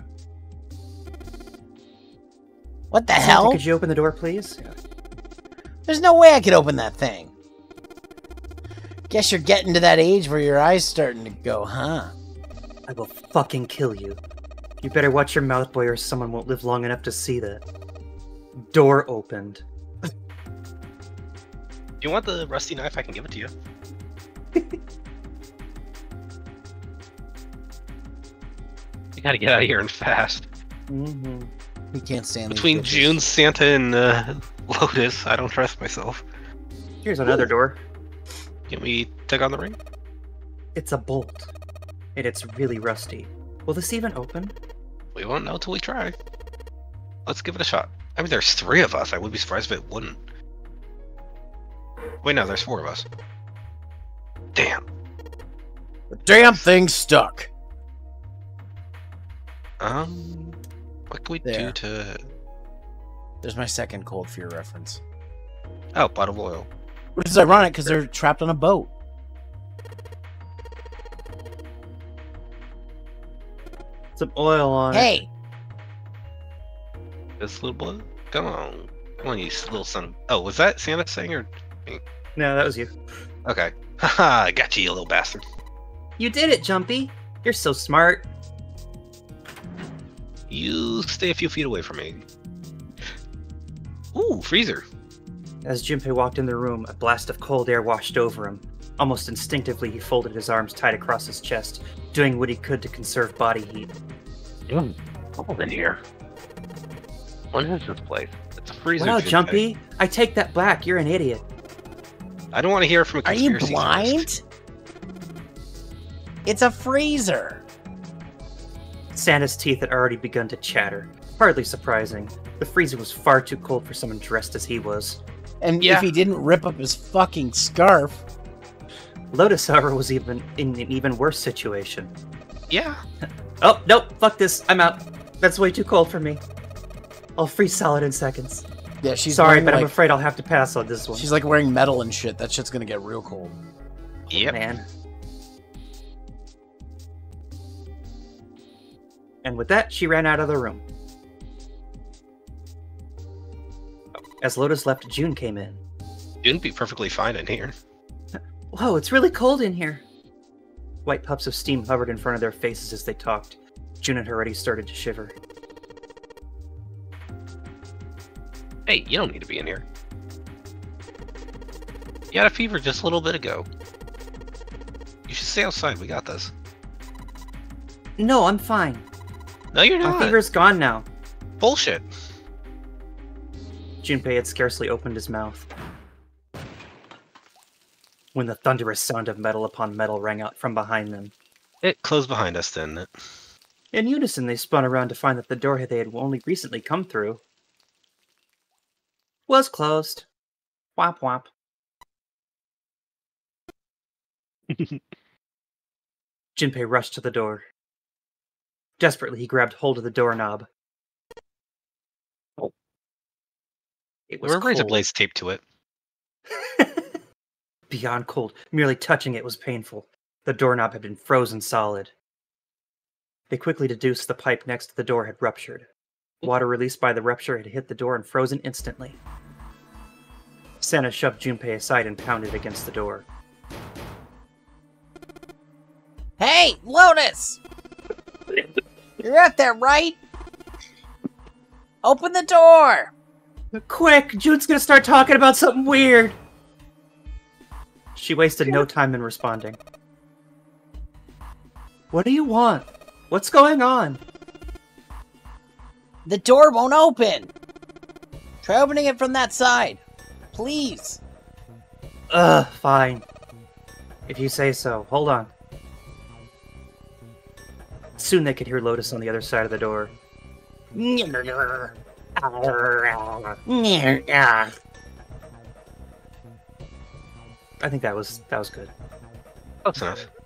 What the Santa, hell? Could you open the door, please? Yeah. There's no way I could open that thing. Guess you're getting to that age where your eyes starting to go, huh? I will fucking kill you. You better watch your mouth, boy, or someone won't live long enough to see that. Door opened. Do (laughs) you want the rusty knife? I can give it to you. (laughs) you gotta get out of here and fast. Mm-hmm. We can't stand these Between bitches. June, Santa, and uh, (laughs) Lotus, I don't trust myself. Here's another door. Can we take on the ring? It's a bolt. And it's really rusty. Will this even open? We won't know till we try. Let's give it a shot. I mean, there's three of us. I would be surprised if it wouldn't. Wait, no, there's four of us. Damn. The damn thing stuck. Um, what can we There. do to? There's my second Calcifer reference. Oh, pot of oil. Which is ironic because they're trapped on a boat. Some oil on it. Hey, This little boy. Come on, come on, you little son. Of... Oh, was that Santa saying or? No, that was you. Okay. (laughs) Haha, got you, you little bastard. You did it, Jumpy. You're so smart. You stay a few feet away from me. Ooh, freezer. As Junpei walked in the room, a blast of cold air washed over him. Almost instinctively, he folded his arms tight across his chest, doing what he could to conserve body heat. Mm, cold in here. What is this place? It's a freezer. wow, Junpei. Jumpy! I take that back. You're an idiot. I don't want to hear from a conspiracy. are you conspiracy theorist. blind? It's a freezer. Santa's teeth had already begun to chatter. Hardly surprising. The freezer was far too cold for someone dressed as he was. And Yeah. if he didn't rip up his fucking scarf, Lotus, however, was even in an even worse situation. Yeah. (laughs) Oh, nope, fuck this. I'm out. That's way too cold for me. I'll freeze solid in seconds. yeah, she's Sorry, wearing, but I'm afraid I'll have to pass on this one. she's like wearing metal and shit. That shit's gonna get real cold. Yep. Man. And with that, she ran out of the room. As Lotus left, June came in. June'd be perfectly fine in here. Whoa, it's really cold in here. White puffs of steam hovered in front of their faces as they talked. June had already started to shiver. Hey, you don't need to be in here. You had a fever just a little bit ago. You should stay outside. We got this. No, I'm fine. No, you're not. My not. fever's gone now. Bullshit. Junpei had scarcely opened his mouth. When the thunderous sound of metal upon metal rang out from behind them. It closed behind us, didn't it? In unison, they spun around to find that the door they had only recently come through was closed. Wop wop. (laughs) Junpei rushed to the door. Desperately, he grabbed hold of the doorknob. It There was were razor cold. blades taped to it. (laughs) Beyond cold, merely touching it was painful. The doorknob had been frozen solid. They quickly deduced the pipe next to the door had ruptured. Water released by the rupture had hit the door and frozen instantly. Santa shoved Junpei aside and pounded against the door. Hey, Lotus! (laughs) You're out there, right? Open the door! Quick! June's gonna start talking about something weird! She wasted no time in responding. What do you want? What's going on? The door won't open! Try opening it from that side. Please. Ugh, fine. If you say so. Hold on. Soon they could hear Lotus on the other side of the door. I think that was that was good. Close enough. (laughs)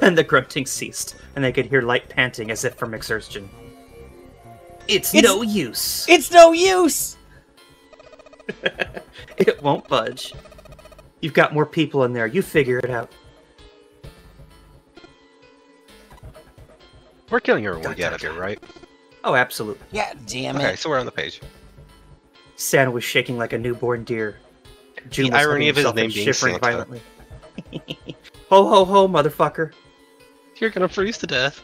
And the grunting ceased, and they could hear light panting as if from exertion. It's, It's- no use. It's no use! (laughs) It won't budge. You've got more people in there. You figure it out. We're killing everyone when we get out of here, right? Oh, absolutely. Yeah, damn Okay, it. so we're on the page. Santa was shaking like a newborn deer. June The irony of his name being shivering Santa. violently. (laughs) ho ho ho, motherfucker! You're gonna freeze to death.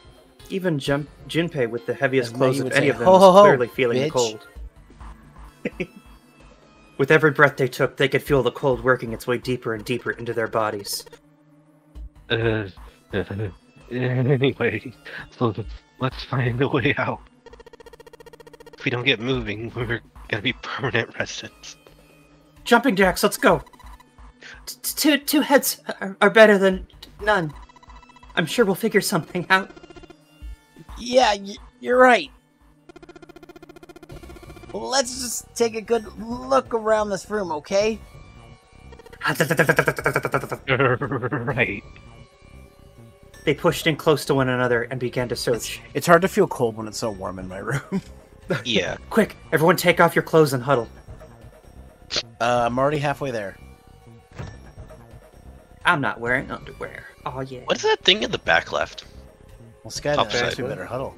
Even Jun- Junpei, with the heaviest And clothes of any say, of them, "Ho, was ho, ho, clearly feeling the cold. (laughs) with every breath they took, they could feel the cold working its way deeper and deeper into their bodies. (laughs) Uh, anyway, so let's find a way out. If we don't get moving, (laughs) we're gonna be permanent residents. Jumping jacks, let's go. Two two heads are, are better than none. I'm sure we'll figure something out. Yeah, y- you're right. Let's just take a good look around this room, okay? (laughs) right. They pushed in close to one another and began to search. It's hard to feel cold when it's so warm in my room. (laughs) Yeah. (laughs) Quick, everyone take off your clothes and huddle. Uh, I'm already halfway there. I'm not wearing underwear. Oh yeah. What is that thing in the back left? Well, Sky, Top I guess side. we better huddle.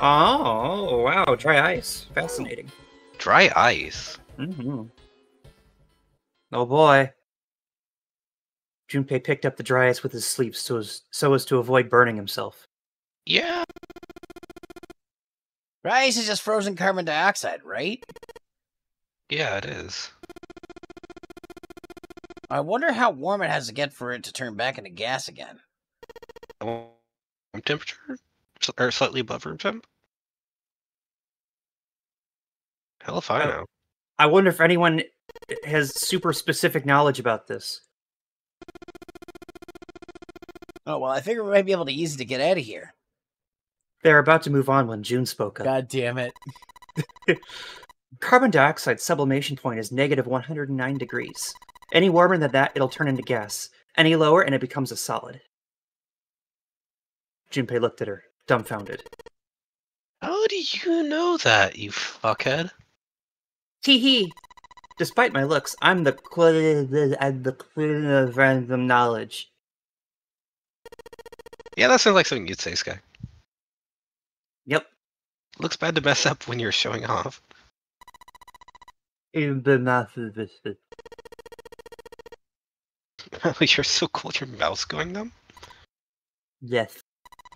Oh wow, dry ice. Fascinating. Dry ice. Mm-hmm. Oh boy. Junpei picked up the dry ice with his sleeves so as, so as to avoid burning himself. Yeah. Dry ice is just frozen carbon dioxide, right? Yeah, it is. I wonder how warm it has to get for it to turn back into gas again. Room temperature? Or slightly above room temp? Hell if I Oh. know. I wonder if anyone has super specific knowledge about this. Oh, well, I figure we might be able to use it to get out of here. They're about to move on when June spoke up. God damn it. (laughs) Carbon dioxide sublimation point is negative 109 degrees. Any warmer than that, it'll turn into gas. Any lower, and it becomes a solid. Junpei looked at her, dumbfounded. How do you know that, you fuckhead? Tee hee! Despite my looks, I'm the queen and the queen of random knowledge. Yeah, that sounds like something you'd say, Sky. Yep. Looks bad to mess up when you're showing off. In the massive (laughs) you're so cool with your mouse going numb. Yes,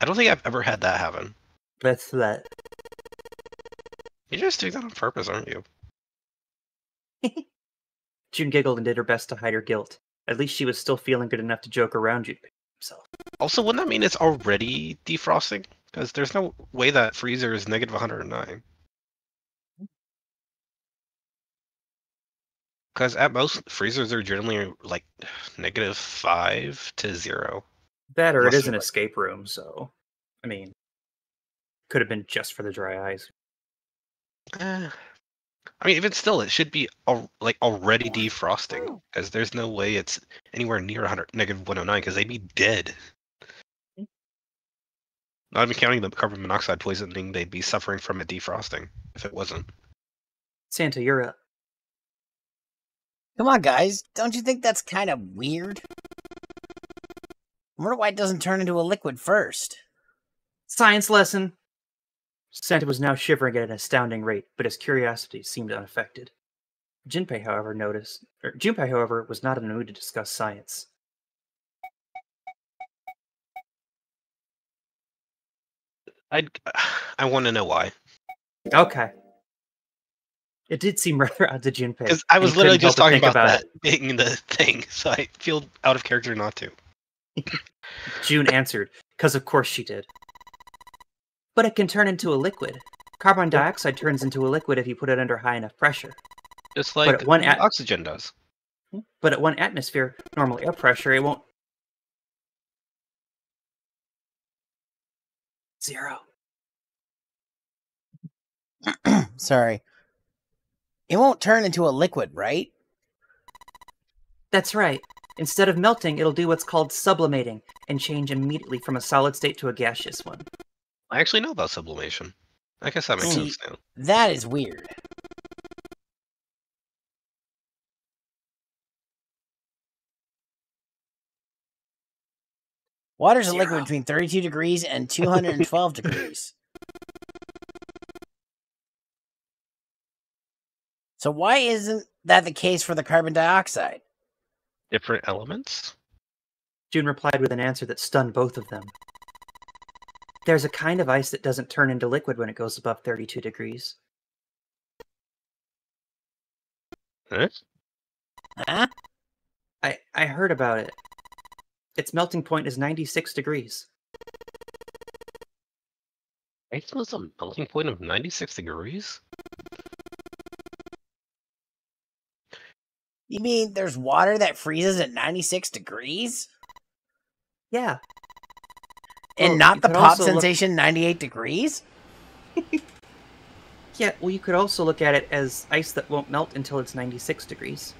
I don't think I've ever had that happen. that's that. You're just doing that on purpose, aren't you? (laughs) June giggled and did her best to hide her guilt. At least she was still feeling good enough to joke around Junpei himself. Also, wouldn't that mean it's already defrosting? Because there's no way that freezer is negative 109. Because at most, freezers are generally like negative 5 to 0. That or it Unless is an like- escape room, so I mean, could have been just for the dry eyes. Eh. I mean, even still, it should be al- like already defrosting, because there's no way it's anywhere near 100, negative 109, because they'd be dead. Not even counting the carbon monoxide poisoning they'd be suffering from it defrosting if it wasn't. Santa, you're up. Come on, guys. Don't you think that's kind of weird? I wonder why it doesn't turn into a liquid first. Science lesson. Santa was now shivering at an astounding rate, but his curiosity seemed unaffected. Junpei, however, noticed. Or Junpei, however, was not in the mood to discuss science. I'd, I want to know why. Okay. It did seem (laughs) rather odd to Junpei. Because I was literally just talking about, about that (laughs) being the thing, so I feel out of character not to. (laughs) June answered, because of course she did. But it can turn into a liquid. Carbon dioxide turns into a liquid if you put it under high enough pressure. Just like one at- oxygen does. Hmm? But at one atmosphere, normal air pressure, it won't. Zero. (clears throat) Sorry. It won't turn into a liquid, right? That's right. Instead of melting, it'll do what's called sublimating and change immediately from a solid state to a gaseous one. I actually know about sublimation. I guess that makes See- sense now. That is weird. Water's a liquid between 32 degrees and (laughs) 212 degrees. So why isn't that the case for the carbon dioxide? Different elements? June replied with an answer that stunned both of them. There's a kind of ice that doesn't turn into liquid when it goes above 32 degrees. Huh? Huh? I, I heard about it. Its melting point is 96 degrees. Ice was a melting point of 96 degrees? You mean there's water that freezes at 96 degrees? Yeah. And Well, not the pop also look- sensation 98 degrees? (laughs) Yeah, well, you could also look at it as ice that won't melt until it's 96 degrees.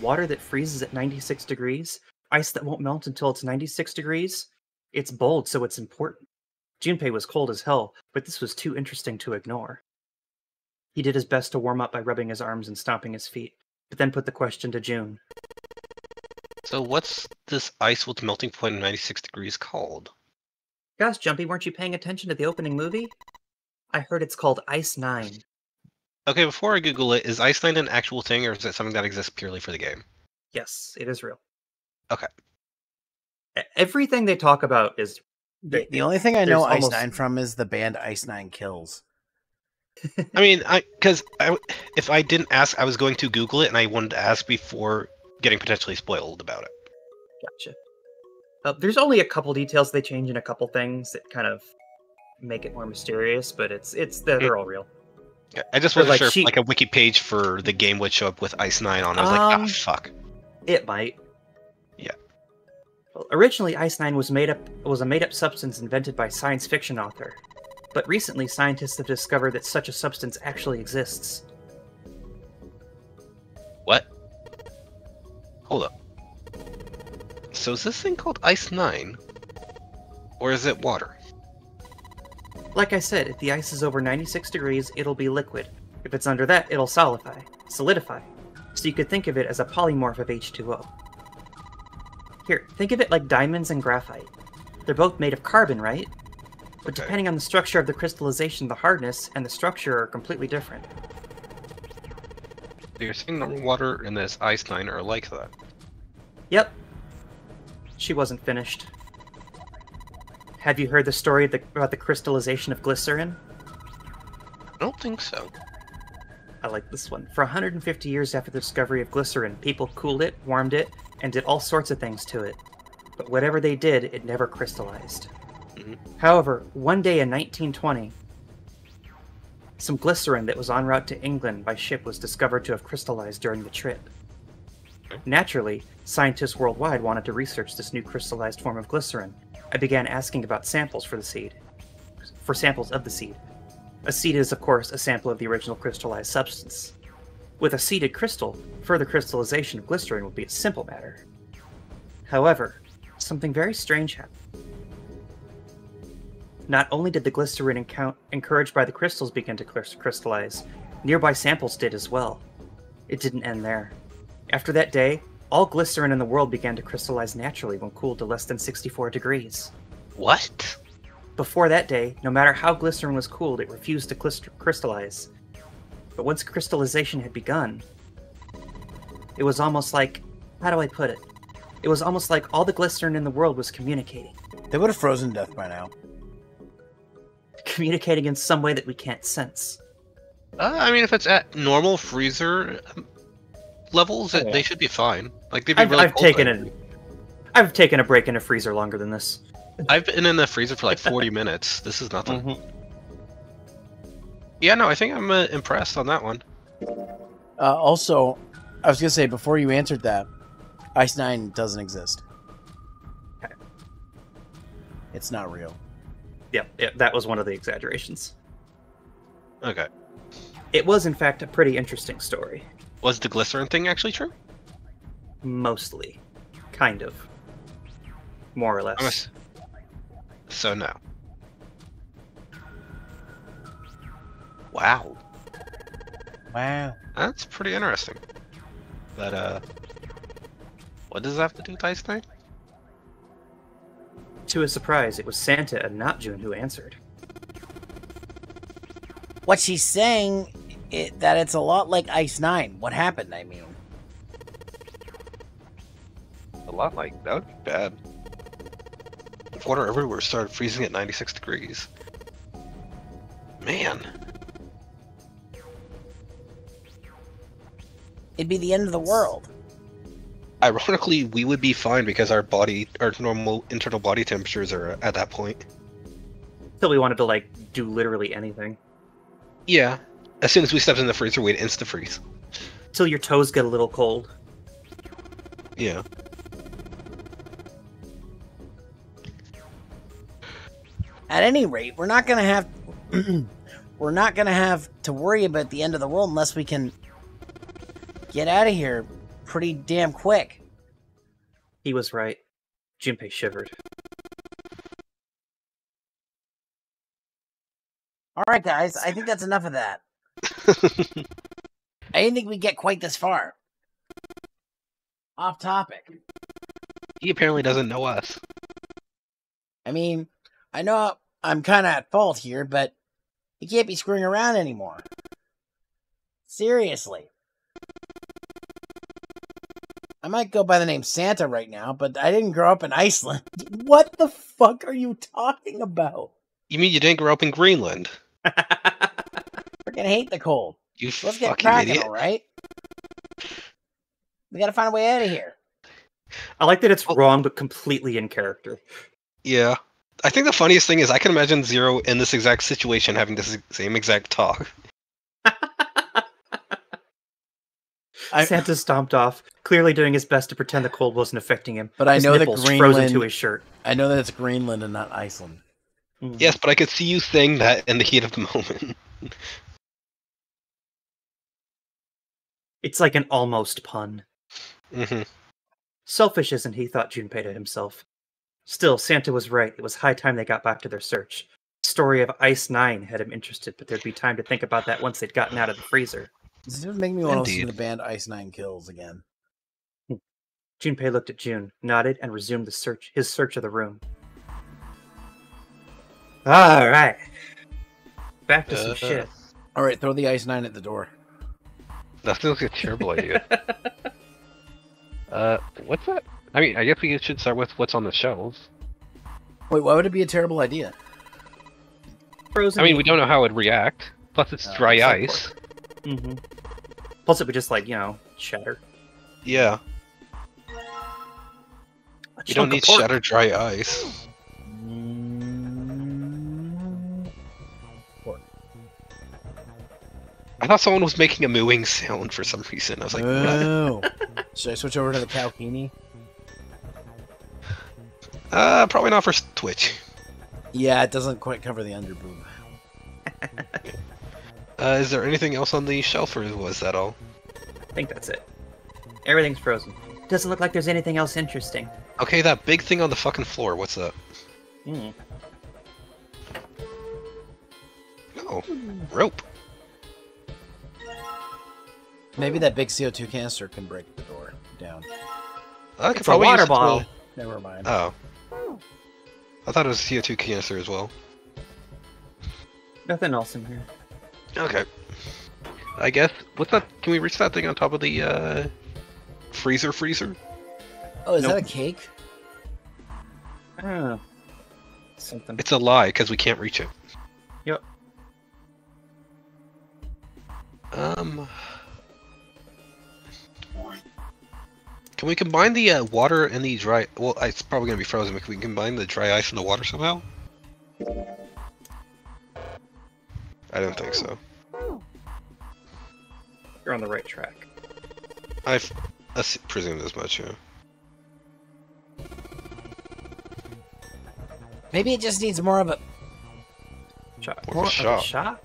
Water that freezes at 96 degrees Ice that won't melt until it's 96 degrees? It's bold, so it's important. Junpei was cold as hell, but this was too interesting to ignore. He did his best to warm up by rubbing his arms and stomping his feet, but then put the question to June. So what's this ice with melting point of 96 degrees called? Gosh, Jumpy, weren't you paying attention to the opening movie? I heard it's called Ice Nine. Okay, before I Google it, is Ice Nine an actual thing or is it something that exists purely for the game? Yes, it is real. Okay. Everything they talk about is The, the only thing I know Ice almost- Nine from is the band Ice Nine Kills. I mean, I because I, w- if I didn't ask, I was going to Google it, and I wanted to ask before getting potentially spoiled about it. Gotcha. Uh, there's only a couple details they change and a couple things that kind of make it more mysterious, but it's it's they're, they're all real. Yeah, I just wasn't like, sure if she- like a wiki page for the game would show up with Ice Nine on. it. I was like, ah, Um, fuck. It might. Yeah. Well, originally, Ice Nine was made up was a made up substance invented by science fiction author, but recently scientists have discovered that such a substance actually exists. What? Hold up. So is this thing called Ice Nine, or is it water? Like I said, if the ice is over 96 degrees, it'll be liquid. If it's under that, it'll solidify, solidify. So you could think of it as a polymorph of H2O. Here, think of it like diamonds and graphite. They're both made of carbon, right? But Okay. depending on the structure of the crystallization, the hardness and the structure are completely different. You're saying normal water and this Ice Nine are like that? Yep. She wasn't finished. Have you heard the story of the, about the crystallization of glycerin? I don't think so. I like this one. For 150 years after the discovery of glycerin, people cooled it, warmed it, and did all sorts of things to it. But whatever they did, it never crystallized. Mhm. However, one day in 1920, some glycerin that was en route to England by ship was discovered to have crystallized during the trip. Naturally, scientists worldwide wanted to research this new crystallized form of glycerin. I began asking about samples for the seed. For samples of the seed. A seed is, of course, a sample of the original crystallized substance. With a seeded crystal, further crystallization of glycerin would be a simple matter. However, something very strange happened. Not only did the glycerin encouraged by the crystals begin to crys- crystallize, nearby samples did as well. It didn't end there. After that day, all glycerin in the world began to crystallize naturally when cooled to less than 64 degrees. What? Before that day, no matter how glycerin was cooled, it refused to crystallize. But once crystallization had begun, it was almost like how do I put it? It was almost like all the glycerin in the world was communicating. They would have frozen to death by now. Communicating in some way that we can't sense. Uh, I mean, if it's at normal freezer levels, it, Oh, yeah. they should be fine. Like they'd be I've, really I've taken then. it. I've taken a break in a freezer longer than this. I've been in the freezer for like 40 (laughs) minutes. This is nothing. Mhm. Yeah, no, I think I'm uh, impressed on that one. Uh, also, I was gonna say before you answered that, Ice Nine doesn't exist. Okay. It's not real. Yeah, yeah, that was one of the exaggerations. Okay. It was, in fact, a pretty interesting story. Was the glycerin thing actually true? Mostly. Kind of. More or less. I'm So no. Wow, Wow. that's pretty interesting. But uh, what does that have to do with Ice Nine? To his surprise, it was Santa and not June who answered. What she's saying it, that it's a lot like Ice Nine. What happened? I mean, A lot like that would be bad. Water everywhere started freezing at 96 degrees. Man, it'd be the end of the world. ironically, we would be fine because our body, our normal internal body temperatures are at that point. Till we wanted to, like, do literally anything. Yeah. As soon as we stepped in the freezer, we'd insta freeze. Till your toes get a little cold. Yeah. At any rate, we're not gonna have (clears throat) we're not gonna have to worry about the end of the world unless we can get out of here pretty damn quick. He was right. Junpei shivered. All right, guys. I think that's enough of that. (laughs) I didn't think we'd get quite this far. Off topic. he apparently doesn't know us. I mean, I know I'm kind of at fault here, but he can't be screwing around anymore. Seriously. I might go by the name Santa right now, but I didn't grow up in Iceland. (laughs) What the fuck are you talking about? You mean you didn't grow up in Greenland? (laughs) Freaking hate the cold. You Let's get fucking cracking, idiot. all right? We gotta find a way out of here. I like that it's Oh. wrong but completely in character. Yeah. I think the funniest thing is I can imagine Zero in this exact situation having this same exact talk. (laughs) I- Santa stomped off, clearly doing his best to pretend the cold wasn't affecting him. But I know that nipples frozen to his shirt. I know that it's Greenland and not Iceland. Mhm. Yes, but I could see you saying that in the heat of the (laughs) moment. It's like an almost pun. hmm Selfish isn't he? thought Junpei to himself. Still, Santa was right. It was high time they got back to their search. The story of Ice Nine had him interested, but there'd be time to think about that once they'd gotten out of the freezer. This is make me want to listen to Indeed. the band Ice Nine Kills again. Junpei looked at June, nodded, and resumed the search his search of the room. All right, back to some Uh, shit. All right, throw the Ice Nine at the door. (laughs) That feels like a terrible idea. Uh, what's that? I mean, I guess we should start with what's on the shelves. Wait, why would it be a terrible idea? Frozen. I mean, we don't know how it'd react. Plus, it's Uh, dry it's like ice. hmm Plus, it would just like you know shatter. Yeah, you don't need pork. shattered dry ice. I thought someone was making a mooing sound for some reason. I was like, what? oh. (laughs) Should I switch over to the Calkini? Uh, probably not for s- Twitch. Yeah, it doesn't quite cover the underboob. (laughs) Uh, is there anything else on the shelf, or was that all? I think that's it. Everything's frozen. Doesn't look like there's anything else interesting. Okay, that big thing on the fucking floor. What's that? Hmm. Oh, rope. Maybe that big CO2 canister can break the door down. I could It's a probably water use to- bottle. Never mind. Oh. I thought it was a CO2 canister as well. Nothing else in here. Okay. I guess. What's that? Can we reach that thing on top of the uh, freezer? Freezer? oh, is nope. that a cake? Ah, something. It's a lie because we can't reach it. Yep. Um. Can we combine the uh, water and the dry? Well, it's probably gonna be frozen. But can we combine the dry ice and the water somehow? I don't think so. You're on the right track. I've ass- presumed as much. Yeah. Maybe it just needs more of a. Shock. More of a More shock. shock?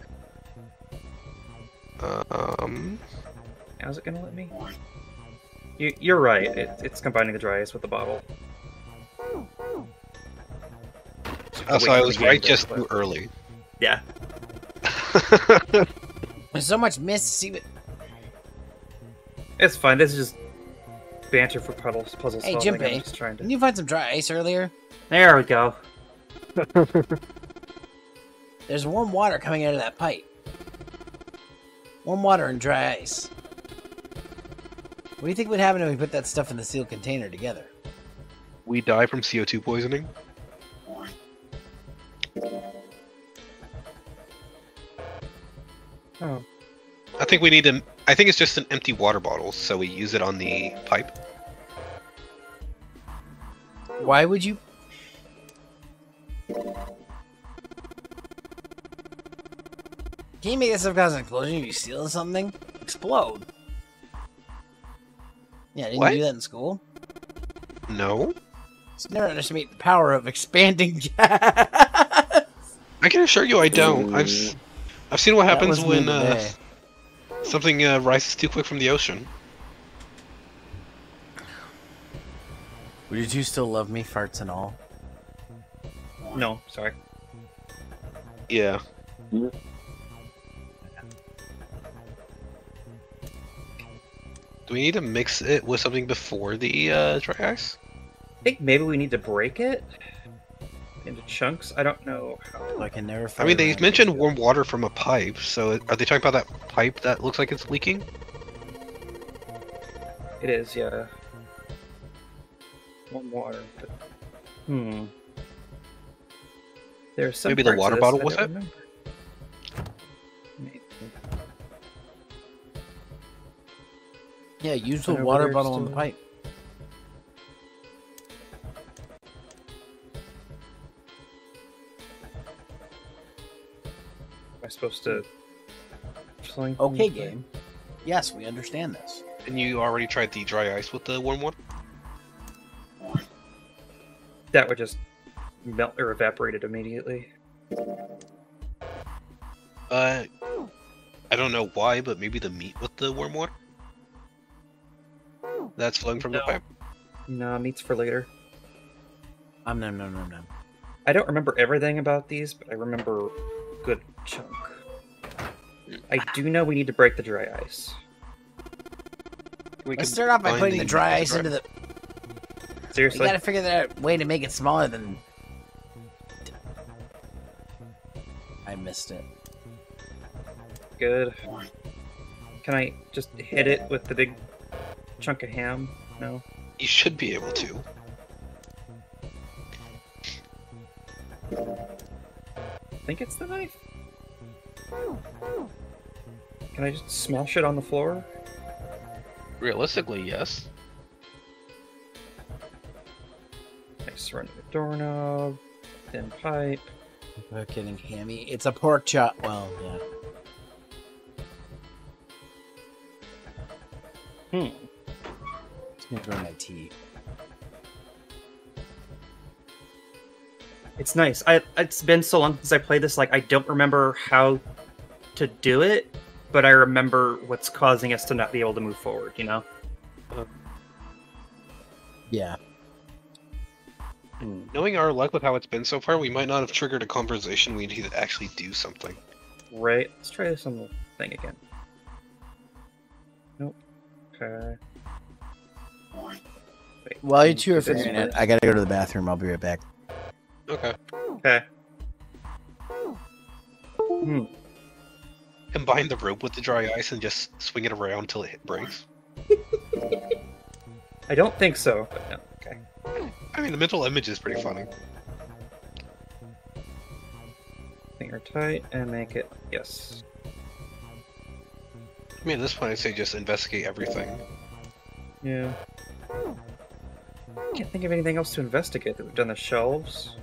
Um. How's it gonna let me? You, you're right. It, it's combining the dry ice with the bottle. Oh, so I was right to just clip. too early. Yeah. (laughs) There's so much mist. See what? It's fine. This is just banter for puzzles. Puzzle Hey, solving. I'm Junpei, just trying Didn't you find some dry ice earlier? There we go. (laughs) There's warm water coming out of that pipe. Warm water and dry ice. What do you think would happen if we put that stuff in the sealed container together? we die from CO2 poisoning. Oh. I think we need to. I think it's just an empty water bottle, so we use it on the pipe. Why would you? Can you make that stuff cause an explosion if you seal something? Explode. Yeah, didn't What? you do that in school? No, Just never underestimate the power of expanding (laughs) gas. I can assure you, I don't. I've s- I've seen what happens when uh, something uh, rises too quick from the ocean. Would you still love me, farts and all? No, sorry. Yeah. Do we need to mix it with something before the uh, dry ice? I think maybe we need to break it into chunks. I don't know how. I can never. I mean, they out. mentioned warm water from a pipe, so are they talking about that pipe that looks like it's leaking? It is, yeah. Warm water. But... Hmm. There's some Maybe the water bottle was it? remember. Yeah, use the water there bottle on the pipe. Am I supposed to? Fling Okay, game. Yes, we understand this. And you already tried the dry ice with the warm water? That would just melt or evaporate it immediately. Uh, I don't know why, but maybe the meat with the warm water? That's flowing from No. the pipe? No, meats for later. Um, no, no, no, no. I don't remember everything about these, but I remember a good chunk. I do know we need to break the dry ice. We Let's can start off by putting the dry meat ice into the. Seriously, We Seriously? gotta figure that way to make it smaller than. I missed it. Good. Can I just hit it with the big chunk of ham? No? You should be able to. I think it's the knife. Can I just smash it on the floor? Realistically, yes. Nice run the doorknob, thin pipe. We're kidding, hammy. It's a pork chop. Well, yeah. Hmm. It's gonna go in my tea. It's nice. I it's been so long since I played this. Like I don't remember how to do it, but I remember what's causing us to not be able to move forward. You know. Yeah. Hmm. Knowing our luck with how it's been so far, we might not have triggered a conversation. We need to actually do something. Right. Let's try this on the thing again. Nope. Okay. Wait, While you two are do figuring it. I gotta go to the bathroom. I'll be right back. Okay. Okay. Hmm. Combine the rope with the dry ice and just swing it around until it hit breaks. (laughs) I don't think so. But no. Okay. I mean, the mental image is pretty funny. Finger tight and make it. Yes. I mean, at this point, I'd say just investigate everything. Yeah. Can't think of anything else to investigate that we've done the shelves.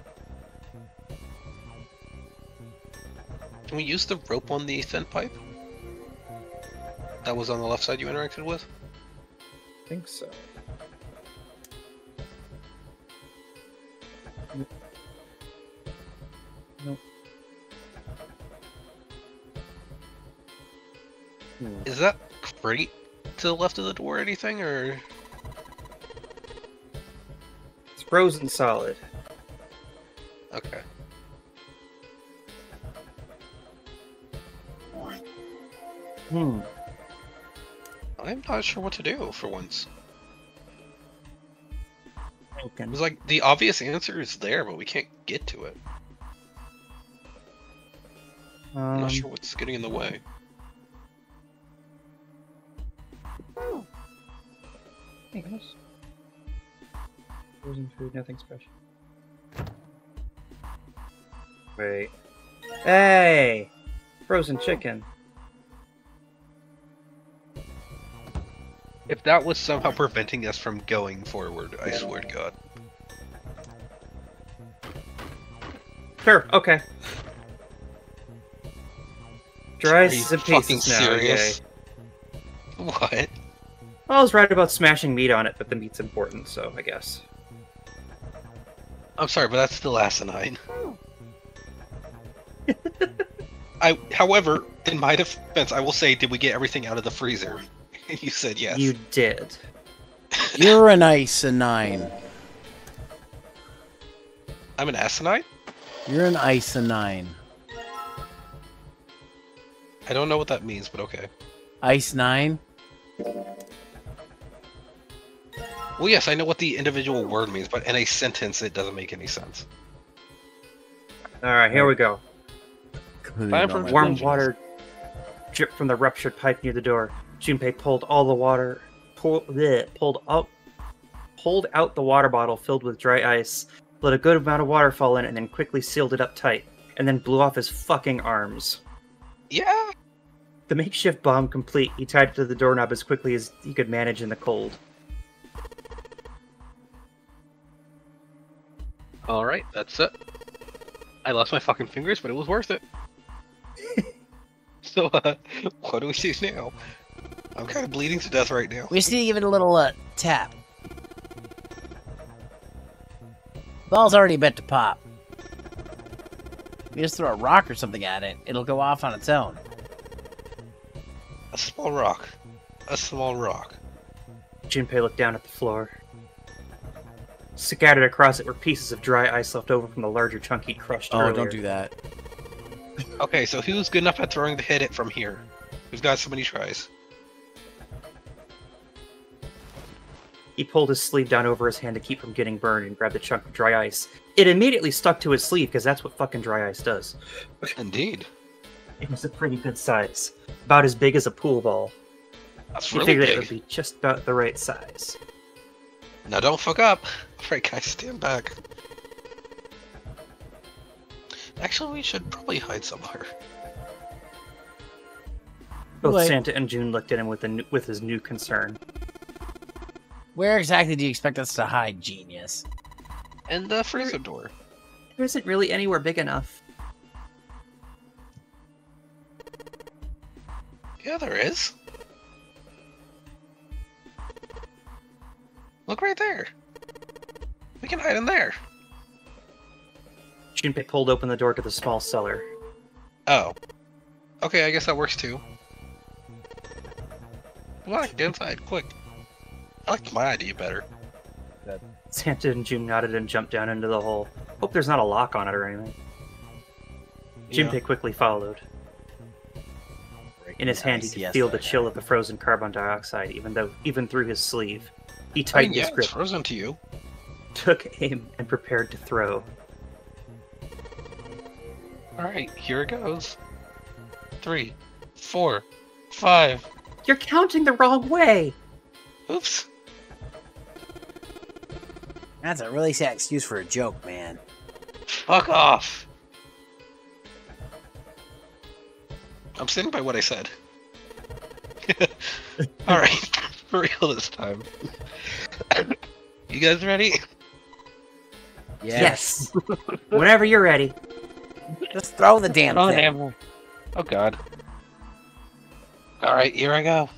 Can we use the rope on the thin pipe? That was on the left side you interacted with? I think so. Nope. Nope. Hmm. Is that crate to the left of the door or anything, or It's frozen solid. okay? Hmm. I'm not sure what to do for once. Okay. It was like the obvious answer is there, but we can't get to it. I'm Um, not sure what's getting in the way. Anything else? Frozen food, nothing special. Wait. Hey! Frozen chicken. If that was somehow preventing us from going forward, I swear to God. Sure, okay. Dry Are you ice and fucking pieces now, yay. serious? What? Well, I was right about smashing meat on it, but the meat's important, so I guess. I'm sorry, but that's still asinine. (laughs) I, however, in my defense, I will say, did we get everything out of the freezer? (laughs) you said yes. You did. (laughs) You're an nice nine. I'm an asinine. You're an Ice-Nine. I don't know what that means, but okay. Ice Nine? Well, yes, I know what the individual word means, but in a sentence, it doesn't make any sense. All right, here we go. Completely Time ignore for my Warm Engines. water dripped from the ruptured pipe near the door. Junpei pulled all the water, pull, bleh, pulled up, pulled out the water bottle filled with dry ice, let a good amount of water fall in, and then quickly sealed it up tight, and then blew off his fucking arms. Yeah. The makeshift bomb complete, he tied it to the doorknob as quickly as he could manage in the cold. All right, that's it. I lost my fucking fingers, but it was worth it. (laughs) so, uh, (laughs) what do we see now? I'm kind of bleeding to death right now. We just need to give it a little uh, tap. Ball's already about to pop. We just throw a rock or something at it, it'll go off on its own. A small rock. A small rock. Junpei looked down at the floor. Scattered across it were pieces of dry ice left over from the larger chunk he crushed Oh, earlier. don't do that. Okay, so who's good enough at throwing the hit it from here? We've got so many tries. He pulled his sleeve down over his hand to keep from getting burned and grabbed a chunk of dry ice. It immediately stuck to his sleeve because that's what fucking dry ice does. Indeed. It was a pretty good size, about as big as a pool ball. That's He really figured big. it would be just about the right size. Now don't fuck up. (laughs) Alright guys, stand back. Actually, we should probably hide somewhere. Both Wait. Santa and June looked at him with a new, with his new concern. Where exactly do you expect us to hide, genius? And the freezer door. There isn't really anywhere big enough. Yeah, there is. Look right there. We can hide in there. Junpei pulled open the door to the small cellar. Oh. Okay, I guess that works too. Come on, get inside, quick. I like my idea better. Santa and June nodded and jumped down into the hole. Hope there's not a lock on it or anything. Junpei quickly followed. In his hand, he could yes, feel the chill of the frozen carbon dioxide, even though even through his sleeve. He I mean, tightened yeah, his it's grip, frozen to you. Took aim, and prepared to throw. Alright, here it goes. Three, four, five. You're counting the wrong way. Oops. That's a really sad excuse for a joke, man. Fuck off. I'm standing by what I said. (laughs) Alright, (laughs) for real this time. you guys ready? Yes. (laughs) Whenever you're ready. Just throw the damn Oh, thing. damn. Oh god. Alright, here I go.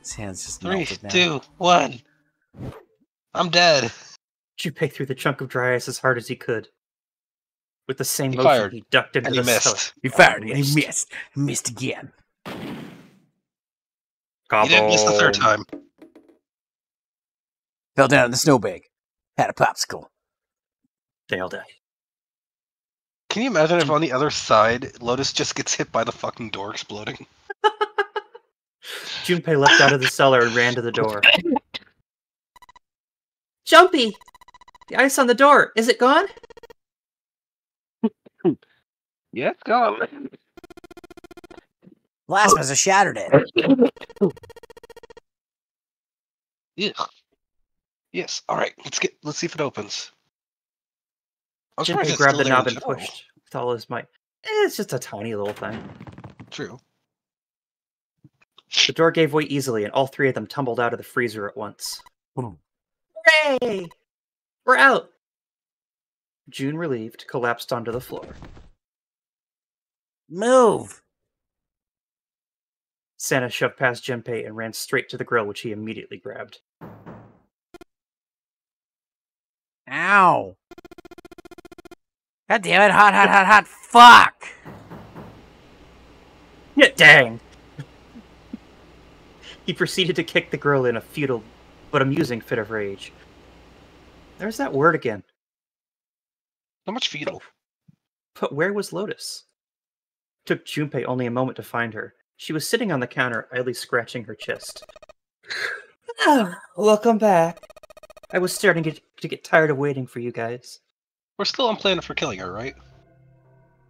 His hand's just Three, melted now. two, one. I'm dead. Junpei threw the chunk of dry ice as hard as he could. With the same He motion, fired, he ducked into And he the cellar. Oh, he fired and he missed. He missed again. He didn't miss the third time. Fell down in the snowbank. Had a popsicle. They all died. Can you imagine if on the other side, Lotus just gets hit by the fucking door exploding? (laughs) Junpei leapt out of the cellar and ran to the door. Jumpy! The ice on the door, is it gone? (laughs) Yeah, it's gone. Blast must have shattered it. Yeah. Yes. All right. Let's get. Let's see if it opens. I'm surprised grabbed the knob and pushed with all his might. Eh, It's just a tiny little thing. True. The door gave way easily, and all three of them tumbled out of the freezer at once. Boom. Hooray! We're out! June, relieved, collapsed onto the floor. Move. Santa shoved past Junpei and ran straight to the grill, which he immediately grabbed. Ow. God damn it. Hot, hot, hot, hot. Fuck. Yeah, dang! (laughs) he proceeded to kick the girl in a futile but amusing fit of rage. There's that word again. How much futile. But where was Lotus? took Junpei only a moment to find her. She was sitting on the counter, idly scratching her chest. Ah, (sighs) welcome back. I was starting to to get tired of waiting for you guys. We're still on plan for killing her, right?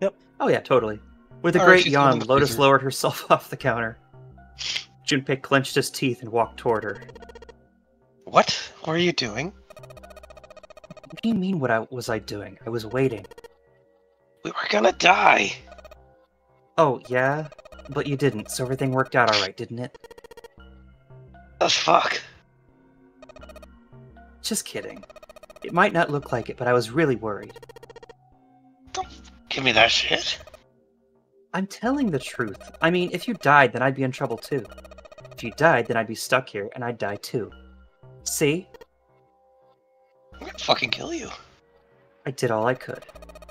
Yep. Oh yeah, totally. With a All right, great in yawn, Lotus freezer. lowered herself (laughs) off the counter. Junpei clenched his teeth and walked toward her. What? What are you doing? What do you mean what I was I doing? I was waiting. We were gonna die. Oh, yeah? But you didn't, so everything worked out alright, didn't it? The fuck? Just kidding. It might not look like it, but I was really worried. Give me that shit. I'm telling the truth. I mean, if you died, then I'd be in trouble too. If you died, then I'd be stuck here, and I'd die too. See? I'm gonna fucking kill you. I did all I could.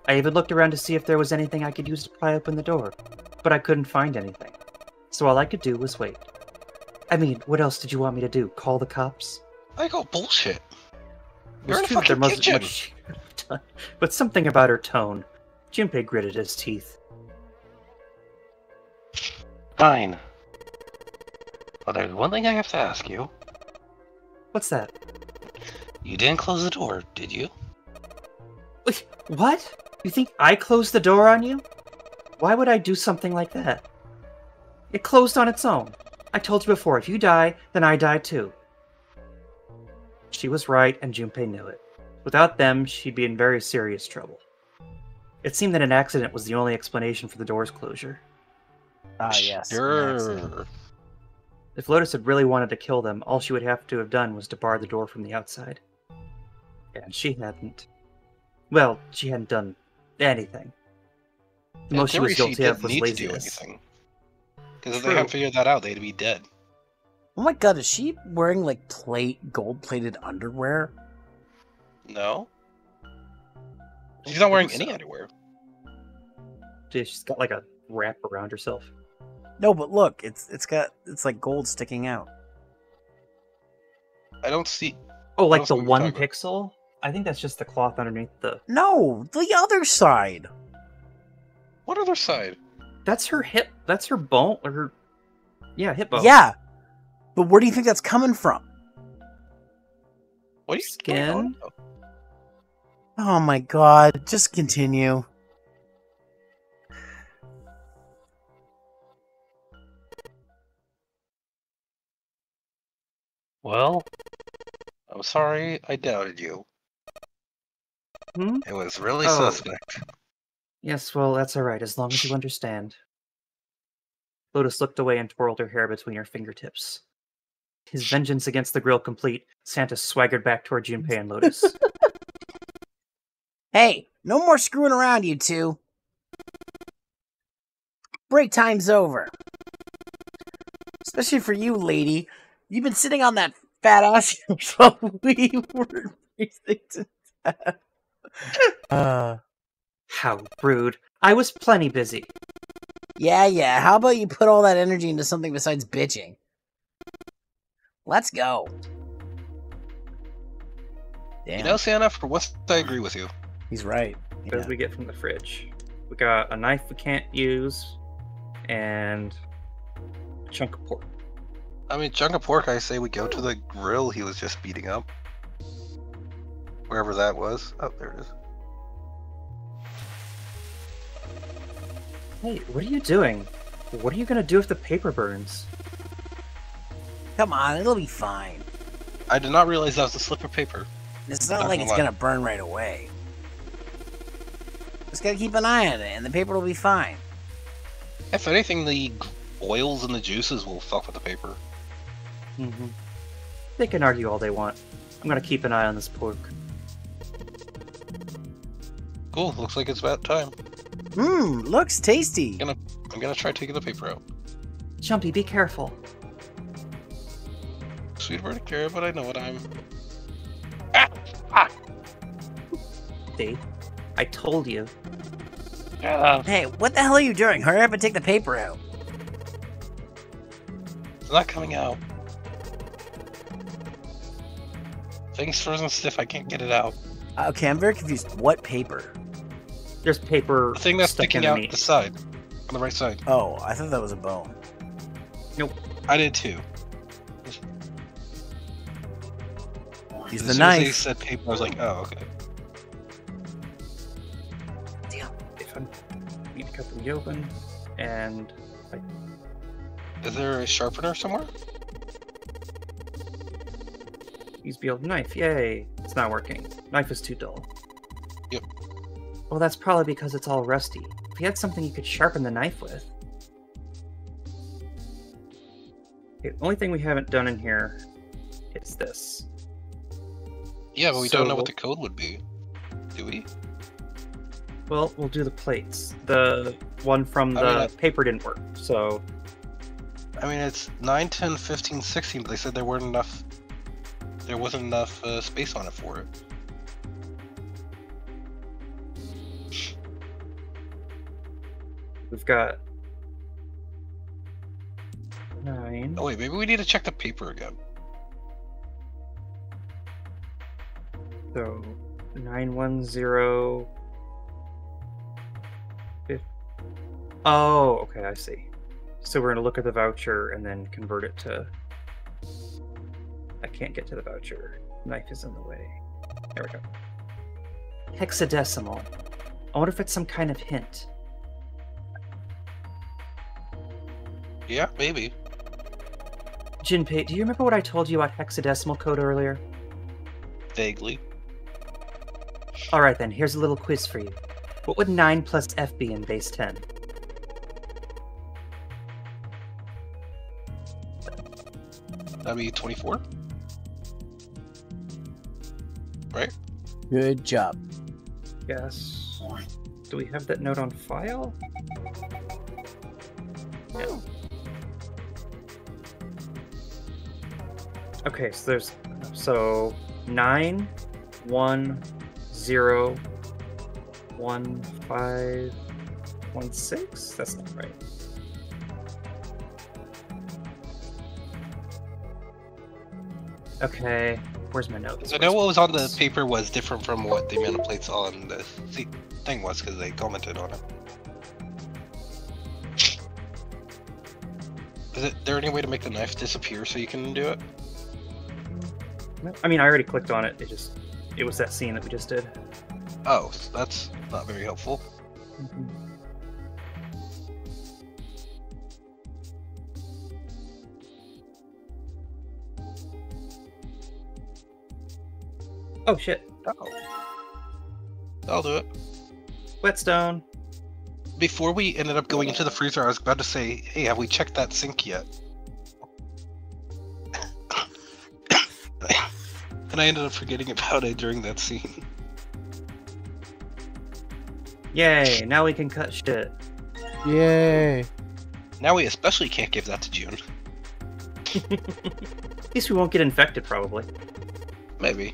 I even looked around to see if there was anything I could use to pry open the door, but I couldn't find anything. So all I could do was wait. I mean, what else did you want me to do? Call the cops? I go bullshit. It You're in a there fucking kitchen. much she could have done, (laughs) but something about her tone. Junpei gritted his teeth. Fine. But there's one thing I have to ask you. What's that? You didn't close the door, did you? Wait, What? You think I closed the door on you? Why would I do something like that? It closed on its own. I told you before, if you die, then I die too. She was right, and Junpei knew it. Without them, she'd be in very serious trouble. It seemed that an accident was the only explanation for the door's closure. Ah, yes. Sure. If Lotus had really wanted to kill them, all she would have to have done was to bar the door from the outside. And she hadn't. Well, she hadn't done anything. The In most she was guilty of didn't was need to do laziness. Because if they hadn't figured that out, they'd be dead. Oh my god, is she wearing like plate gold plated underwear? No. She's not wearing think any so. underwear. Yeah, She's got like a wrap around herself. No, but look, it's it's got it's like gold sticking out. I don't see. Oh, like the one talking about? pixel? I think that's just the cloth underneath the. No, the other side. What other side? That's her hip. That's her bone. Or her. Yeah, hip bone. Yeah. But where do you think that's coming from? What are you Skin? going on? Oh, Oh my god, just continue. Well, I'm sorry I doubted you. Hmm? It was really Oh. suspect. Yes, well, that's alright, as long as you understand. Lotus looked away and twirled her hair between her fingertips. His vengeance against the grill complete, Santa swaggered back toward Junpei and Lotus. (laughs) Hey, no more screwing around, you two. Break time's over. Especially for you, lady. You've been sitting on that fat ass while we were racing to death. (laughs) Uh, How rude. I was plenty busy. yeah, yeah. How about you put all that energy into something besides bitching? Let's go. Damn, You know, Santa, for once I agree with you. he's right. What Yeah. did we get from the fridge? We got a knife we can't use, and a chunk of pork. I mean, chunk of pork, I say we go to the grill he was just beating up. Wherever that was. Oh, there it is. Hey, what are you doing? What are you gonna do if the paper burns? Come on, it'll be fine. I did not realize that was a slip of paper. It's not Not like gonna it's lie. gonna burn right away. Just gotta keep an eye on it, and the paper will be fine. If anything, the oils and the juices will fuck with the paper. Mm-hmm. They can argue all they want. I'm gonna keep an eye on this pork. Cool, looks like it's about time. Mmm, looks tasty. Gonna- I'm gonna try taking the paper out. Jumpy, be careful. Sweet word of care, but I know what I'm. Ah! See? I told you. Ah, Hey, what the hell are you doing? Hurry up and take the paper out. it's not coming out. Thing's frozen stiff, I can't get it out. Okay, I'm very confused. What paper? There's paper The thing that's stuck sticking out underneath. the side, on the right side. Oh, I thought that was a bone. Nope. I did too. He's as the soon as they said paper, I was like, oh, okay. Damn. If I need to cut the meat open, and Is there a sharpener somewhere? use the old knife. Yay! It's not working. Knife is too dull. Yep. Well, that's probably because it's all rusty. If you had something you could sharpen the knife with. Okay, the only thing we haven't done in here is this. Yeah, but we don't know what the code would be. Do we? Well, we'll do the plates. The one from I the mean, I- paper didn't work, so I mean, it's 9, 10, 15, 16, but they said there weren't enough. There wasn't enough uh, space on it for it. we've got nine. Oh, wait, maybe we need to check the paper again. So nine one zero. Fif- Oh, okay, I see. So we're gonna look at the voucher and then convert it to. I can't get to the voucher. Knife is in the way. There we go. Hexadecimal. I wonder if it's some kind of hint. Yeah, maybe. Junpei, do you remember what I told you about hexadecimal code earlier? Vaguely. All right, then. Here's a little quiz for you. What would nine plus f be in base ten? That'd be 24? Right? Good job. Yes. Do we have that note on file? No. Okay, so there's so nine, one, zero, one, five, one, six. That's not right. Okay, where's my notes? I know what was on the paper was different from what the amount of plates on the thing was because they commented on it. Is it there any way to make the knife disappear so you can do it? I mean, I already clicked on it. It just, it was that scene that we just did. Oh, that's not very helpful. Oh shit! Oh. I'll do it. Whetstone. Before we ended up going into the freezer, I was about to say, hey, have we checked that sink yet? (coughs) and I ended up forgetting about it during that scene. Yay! Now we can cut shit. Yay. Now we especially can't give that to June. (laughs) At least we won't get infected, probably. Maybe.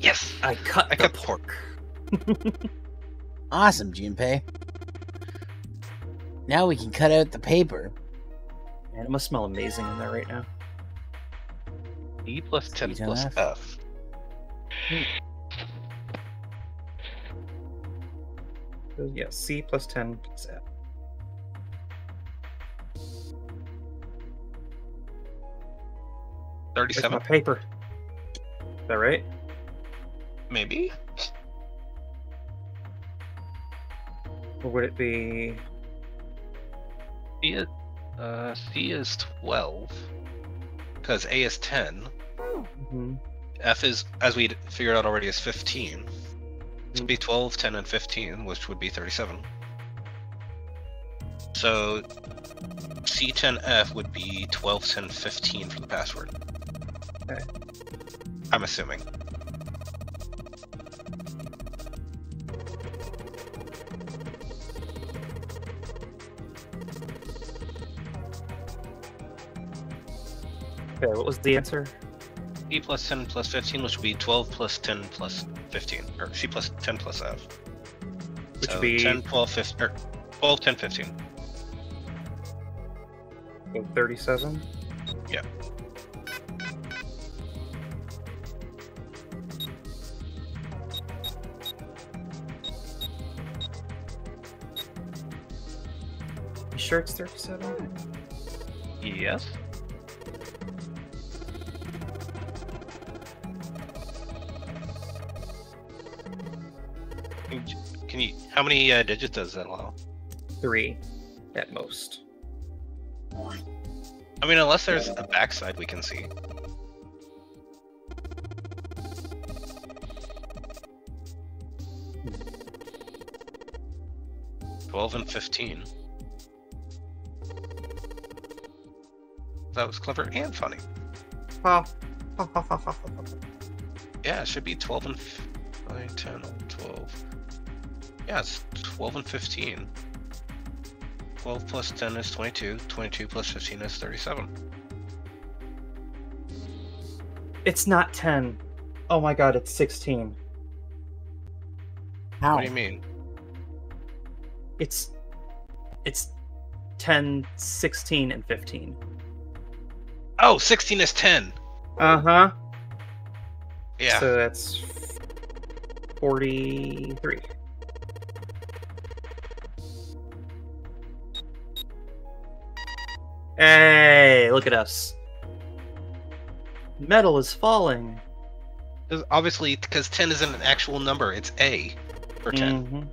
Yes! I cut I the cut pork. (laughs) Awesome, Junpei. Now we can cut out the paper. Man, it must smell amazing in there right now. E plus 10 plus enough. F. Hmm. So, yeah, C plus 10 plus F. Where's my 37? paper? Is that right? Maybe? Or would it be. C is, uh, C is 12. Because A is 10. mhm. F is, as we figured out already, is 15. It would be 12, 10, and 15, which would be 37. So C10F would be 12, 10, 15 for the password. Okay. I'm assuming. Okay, what was the answer? E plus 10 plus 15, which would be 12 plus 10 plus 15, or C plus 10 plus F. Which so would be 10, 12, 15, or 12, 10, 15. So 37? Yeah. You sure it's 37? Yes. How many uh, digits does that allow? Three, at most. I mean, unless there's a backside we can see. Twelve and fifteen. That was clever and funny. Oh. Yeah, it should be 12 and f- 9, 10, 12. Yeah, it's 12 and 15. 12 plus 10 is 22. 22 plus 15 is 37. It's not 10. Oh my god, it's 16. How? What do you mean? It's it's 10, 16, and 15. Oh, 16 is 10. Uh-huh. Yeah. So that's 43. Hey, look at us. Metal is falling. Obviously, because 10 isn't an actual number, it's A for 10. Mhm.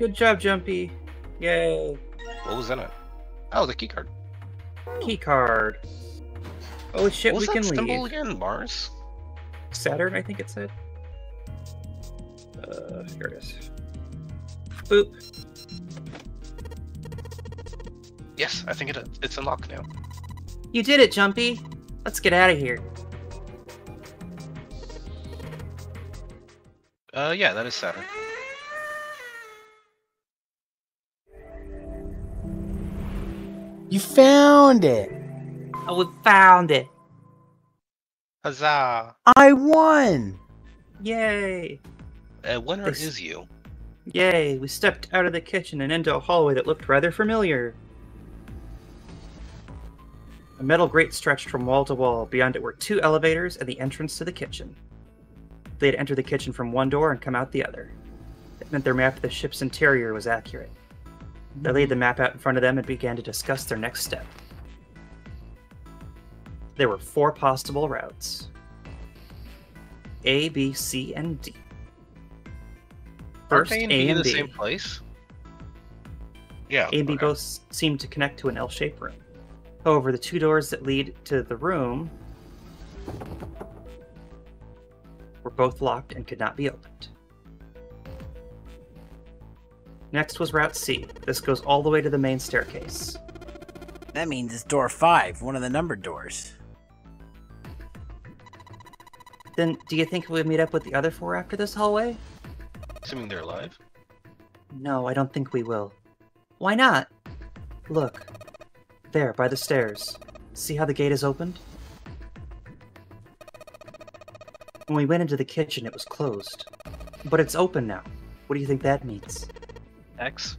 Good job, Jumpy. Yay. What was in it? Oh, the key card. Key card. Oh shit, what we can symbol leave. again? Mars? Saturn, I think it said. Uh, here it is. Boop. Yes, I think it, it's unlocked now. You did it, Jumpy. Let's get out of here. Uh, yeah, that is Saturn. You found it. Oh, we found it. Huzzah! I won. Yay. A winner This- is you. Yay. We stepped out of the kitchen and into a hallway that looked rather familiar. A metal grate stretched from wall to wall. Beyond it were two elevators and the entrance to the kitchen. They had entered the kitchen from one door and come out the other. It meant their map of the ship's interior was accurate. They laid the map out in front of them and began to discuss their next step. There were four possible routes A, B, C, and D. First, A in B and the B. same place? Yeah. A and B both seem to connect to an L shaped room. However, the two doors that lead to the room were both locked and could not be opened. Next was Route C. This goes all the way to the main staircase. That means it's door five, one of the numbered doors. Then, do you think we'll meet up with the other four after this hallway? Assuming they're alive. No, I don't think we will. Why not? Look. There, by the stairs. See how the gate is opened? When we went into the kitchen, it was closed. But it's open now. What do you think that means? X.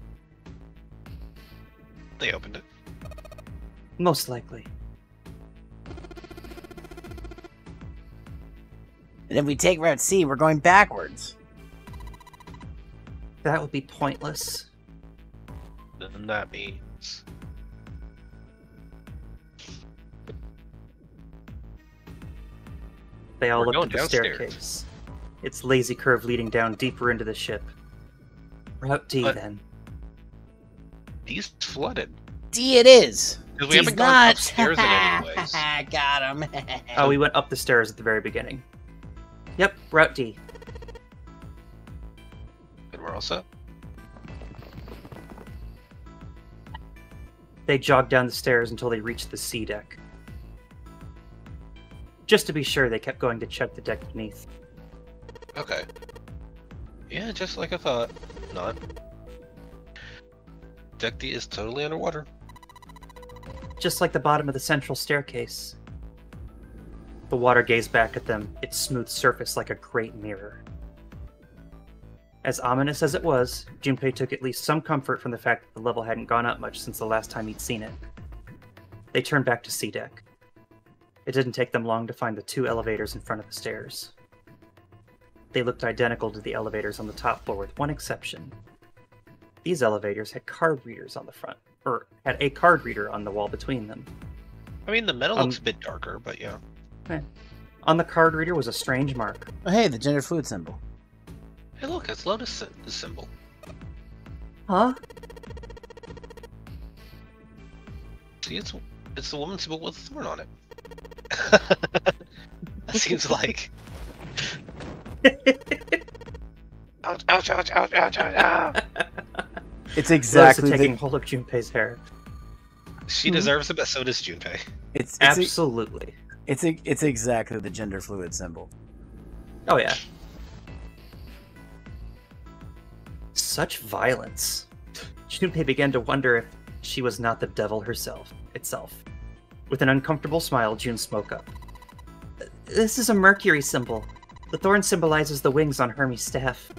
They opened it. Most likely. And if we take Route C, we're going backwards. That would be pointless. Then that means. They all We're looked at the downstairs. staircase. Its lazy curve leading down deeper into the ship. Route D, But- then. These flooded. D it is. Because we D's haven't gone nuts. upstairs in any ways. (laughs) Got him. Oh, we went up the stairs at the very beginning. Yep, Route D. And we're all set. They jogged down the stairs until they reached the C deck. Just to be sure, they kept going to check the deck beneath. Okay. Yeah, just like I thought. Not. Deck D is totally underwater. Just like the bottom of the central staircase. The water gazed back at them, its smooth surface like a great mirror. As ominous as it was, Junpei took at least some comfort from the fact that the level hadn't gone up much since the last time he'd seen it. They turned back to C deck. It didn't take them long to find the two elevators in front of the stairs. They looked identical to the elevators on the top floor with one exception. These elevators had card readers on the front, or had a card reader on the wall between them. I mean, the metal Um, looks a bit darker, but yeah. On the card reader was a strange mark. Oh, hey, the gender fluid symbol. Hey, look, it's Lotus the symbol. Huh? See, it's it's the woman symbol with a thorn on it. (laughs) Seems like. (laughs) Ouch! Ouch! Ouch! Ouch! Ouch! ouch ah. It's Exactly exactly taking the, hold of Junpei's hair. She Mhm. deserves it, but so does Junpei. it's it's, Absolutely. it's it's exactly the gender fluid symbol. Oh yeah. Such violence. Junpei began to wonder if she was not the devil herself itself. With an uncomfortable smile, June spoke up. This is a Mercury symbol. The thorn symbolizes the wings on Hermes' staff.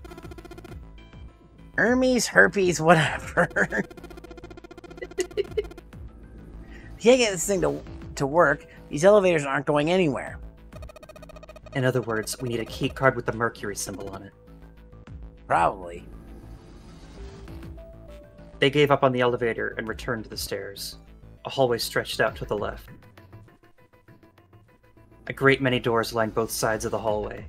Hermes, herpes, whatever. Can't get this thing to to work. These elevators aren't going anywhere. In other words, we need a key card with the Mercury symbol on it. Probably. They gave up on the elevator and returned to the stairs. A hallway stretched out to the left. A great many doors lined both sides of the hallway.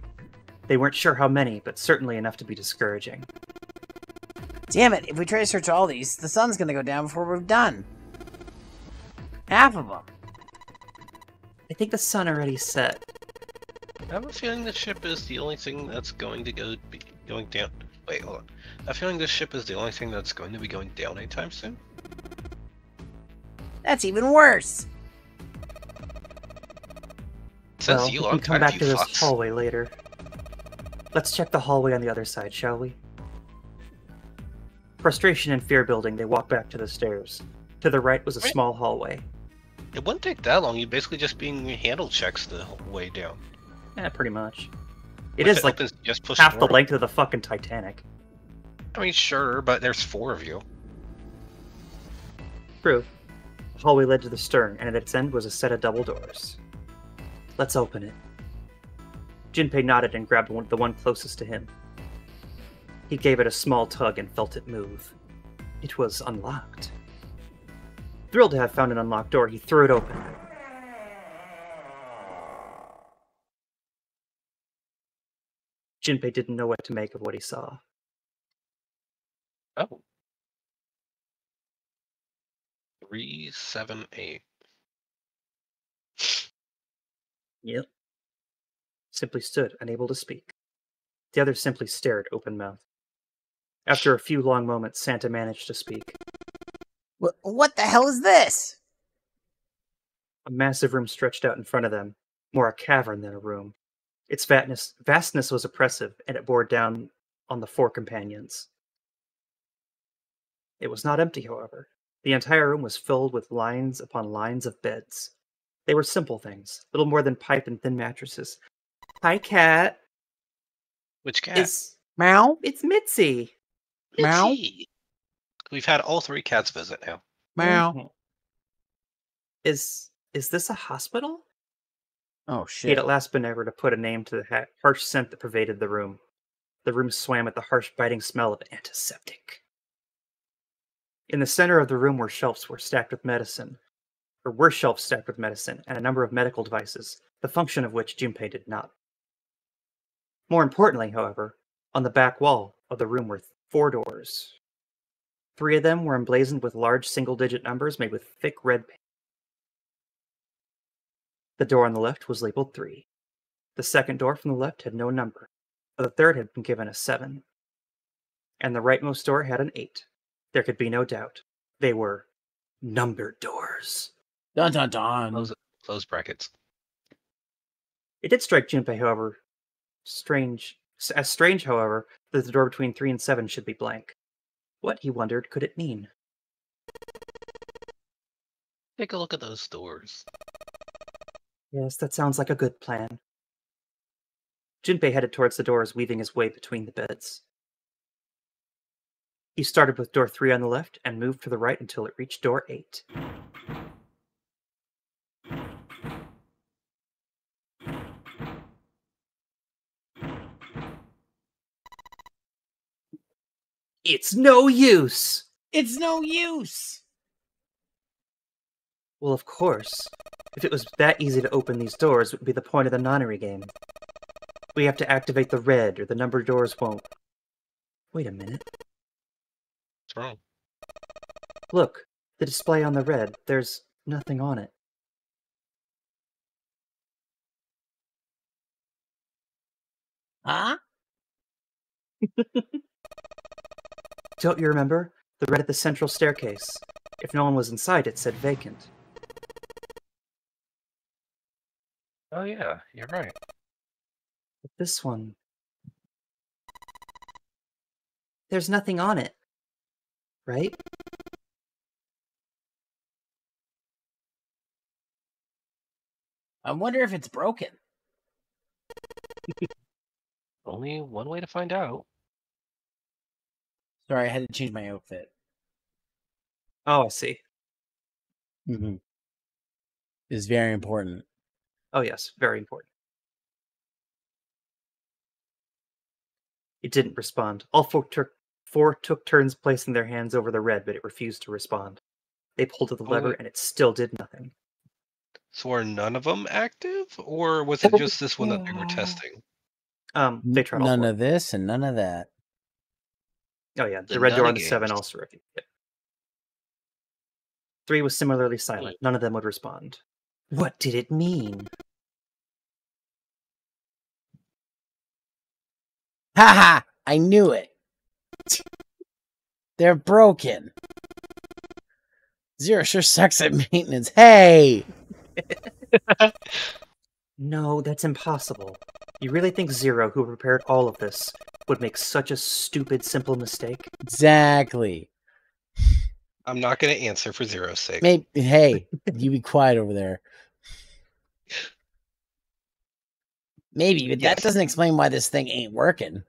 They weren't sure how many, but certainly enough to be discouraging. Damn it! If we try to search all these, the sun's gonna go down before we're done. Half of them. I think the sun already set. I have a feeling the ship is the only thing that's going to go be going down. Wait, hold on. I have a feeling this ship is the only thing that's going to be going down anytime soon. That's even worse. Says well, you we on can come back to this fucks. hallway later. Let's check the hallway on the other side, shall we? Frustration and fear building, they walked back to the stairs. To the right was a Right. small hallway. It wouldn't take that long. You'd basically just being handle checks the whole way down. Yeah, pretty much. It If is like opens, just push half the forward. length of the fucking Titanic. I mean, sure, but there's four of you. True. The hallway led to the stern, and at its end was a set of double doors. Let's open it. Junpei nodded and grabbed one, the one closest to him. He gave it a small tug and felt it move. It was unlocked. Thrilled to have found an unlocked door, he threw it open. Junpei didn't know what to make of what he saw. Oh. Three, seven, eight. Yep. Simply stood, unable to speak. The other simply stared, open mouthed. After a few long moments, Santa managed to speak. What, what the hell is this? A massive room stretched out in front of them, more a cavern than a room. Its vastness, vastness was oppressive, and it bore down on the four companions. It was not empty, however. The entire room was filled with lines upon lines of beds. They were simple things, little more than pipe and thin mattresses. Hi, cat. Which cat? It's Meow? it's Mitzi. Meow? We've had all three cats visit now. Meow. Mhm. Is is this a hospital? Oh He shit. had at last been able to put a name to the ha- harsh scent that pervaded the room. The room swam with the harsh, biting smell of antiseptic. In the center of the room were shelves were stacked with medicine, or were shelves stacked with medicine, and a number of medical devices, the function of which Junpei did not. More importantly, however, on the back wall of the room were four doors. Three of them were emblazoned with large single-digit numbers made with thick red paint. The door on the left was labeled 3. The second door from the left had no number. but The third had been given a 7. And the rightmost door had an 8. There could be no doubt. They were numbered doors. Dun dun dun. Close, close brackets. It did strike Junpei, however, strange. As strange, however, that the door between 3 and 7 should be blank. What, he wondered, could it mean? Take a look at those doors. Yes, that sounds like a good plan. Junpei headed towards the doors, weaving his way between the beds. He started with door 3 on the left and moved to the right until it reached door 8. It's no use! It's no use. Well, of course. If it was that easy to open these doors, it would be the point of the nonary game. We have to activate the red, or the number doors won't. Wait a minute. Wrong? Look, the display on the red, there's nothing on it. Huh? (laughs) Don't you remember? The red at the central staircase. If no one was inside, it said vacant. Oh yeah, you're right. But this one. There's nothing on it. Right? I wonder if it's broken. (laughs) Only one way to find out. Sorry, I had to change my outfit. Oh, I see. Mm-hmm. It's very important. Oh, yes, very important. It didn't respond. All four took, four took turns placing their hands over the red, but it refused to respond. They pulled at the Oh, lever, wait. and it still did nothing. So are none of them active, or was it just this one that they were testing? Um, they tried none four. of this and none of that. Oh yeah, the, The red door on none the seven games. also refused. Yep. Three was similarly silent. None of them would respond. What did it mean? Haha! I knew it. They're broken. Zero sure sucks at maintenance. Hey! (laughs) No, that's impossible. You really think Zero, who prepared all of this, would make such a stupid, simple mistake? Exactly. I'm not going to answer for Zero's sake. Maybe. Hey, you be quiet over there. Maybe, but Yes. that doesn't explain why this thing ain't working.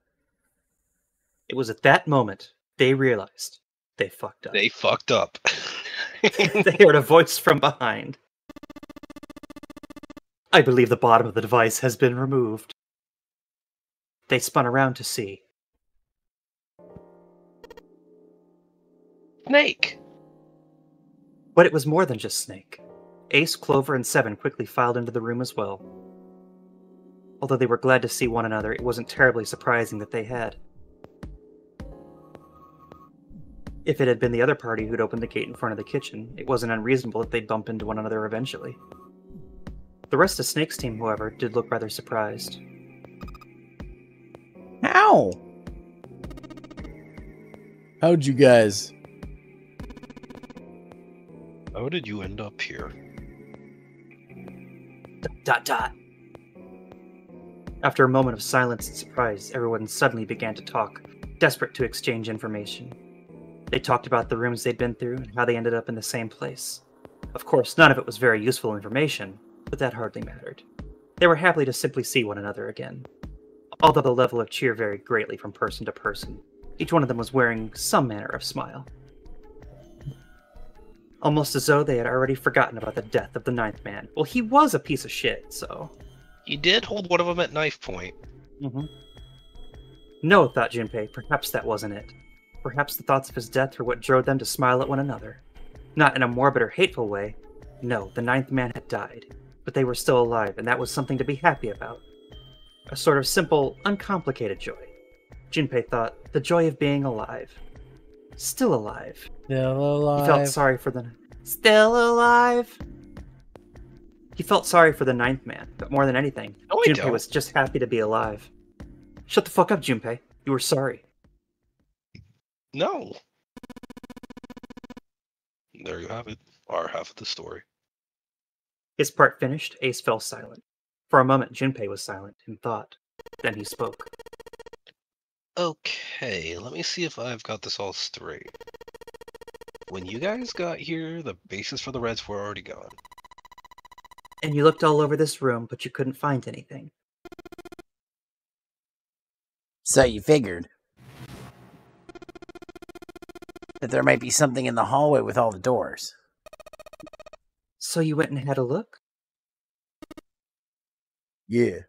It was at that moment they realized they fucked up. They fucked up. (laughs) they heard a voice from behind. I believe the bottom of the device has been removed. They spun around to see. Snake. But it was more than just Snake. Ace, Clover, and Seven quickly filed into the room as well. Although they were glad to see one another, it wasn't terribly surprising that they had. If it had been the other party who'd opened the gate in front of the kitchen, it wasn't unreasonable that they'd bump into one another eventually. The rest of Snake's team, however, did look rather surprised. How? How'd you guys? How did you end up here? Dot dot. After a moment of silence and surprise, everyone suddenly began to talk, desperate to exchange information. They talked about the rooms they'd been through and how they ended up in the same place. Of course, none of it was very useful information, but that hardly mattered. They were happy to simply see one another again. Although the level of cheer varied greatly from person to person, each one of them was wearing some manner of smile. Almost as though they had already forgotten about the death of the ninth man. Well, he was a piece of shit, so. He did hold one of them at knife point. Mm-hmm. No, thought Junpei, perhaps that wasn't it. Perhaps the thoughts of his death were what drove them to smile at one another. Not in a morbid or hateful way. No, the ninth man had died, but they were still alive, and that was something to be happy about. A sort of simple, uncomplicated joy. Junpei thought, the joy of being alive. Still alive. Still alive. He alive. felt sorry for the. Still alive? He felt sorry for the ninth man, but more than anything, No, Junpei don't. was just happy to be alive. Shut the fuck up, Junpei. You were sorry. No. There you have it. Our half of the story. His part finished, Ace fell silent. For a moment, Junpei was silent in thought. Then he spoke. Okay, let me see if I've got this all straight. When you guys got here, the bases for the Reds were already gone. And you looked all over this room, but you couldn't find anything. So you figured that there might be something in the hallway with all the doors. So you went and had a look? Yeah.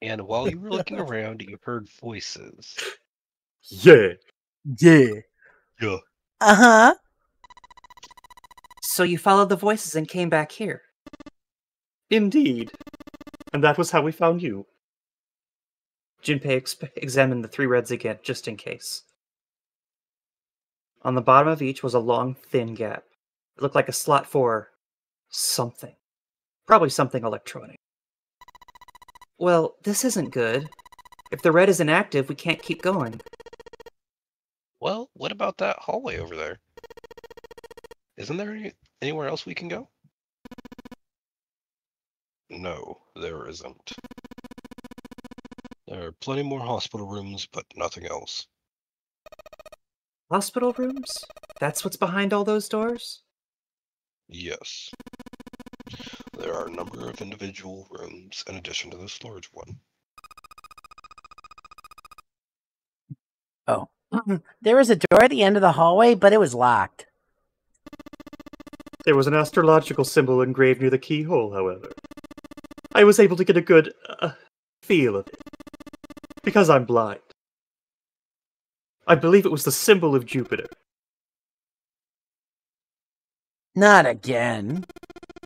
And while you were looking (laughs) around, you heard voices. Yeah. Yeah. Yeah. Uh huh. So you followed the voices and came back here. Indeed. And that was how we found you. Junpei exp- examined the three reds again, just in case. On the bottom of each was a long, thin gap. It looked like a slot for something. Probably something electronic. Well, this isn't good. If the red is inactive, we can't keep going. Well, what about that hallway over there? Isn't there any, anywhere else we can go? No, there isn't. There are plenty more hospital rooms, but nothing else. Hospital rooms? That's what's behind all those doors? Yes. There are a number of individual rooms in addition to the storage one. Oh. (clears throat) There was a door at the end of the hallway, but it was locked. There was an astrological symbol engraved near the keyhole, however. I was able to get a good uh, feel of it. Because I'm blind. I believe it was the symbol of Jupiter. Not again.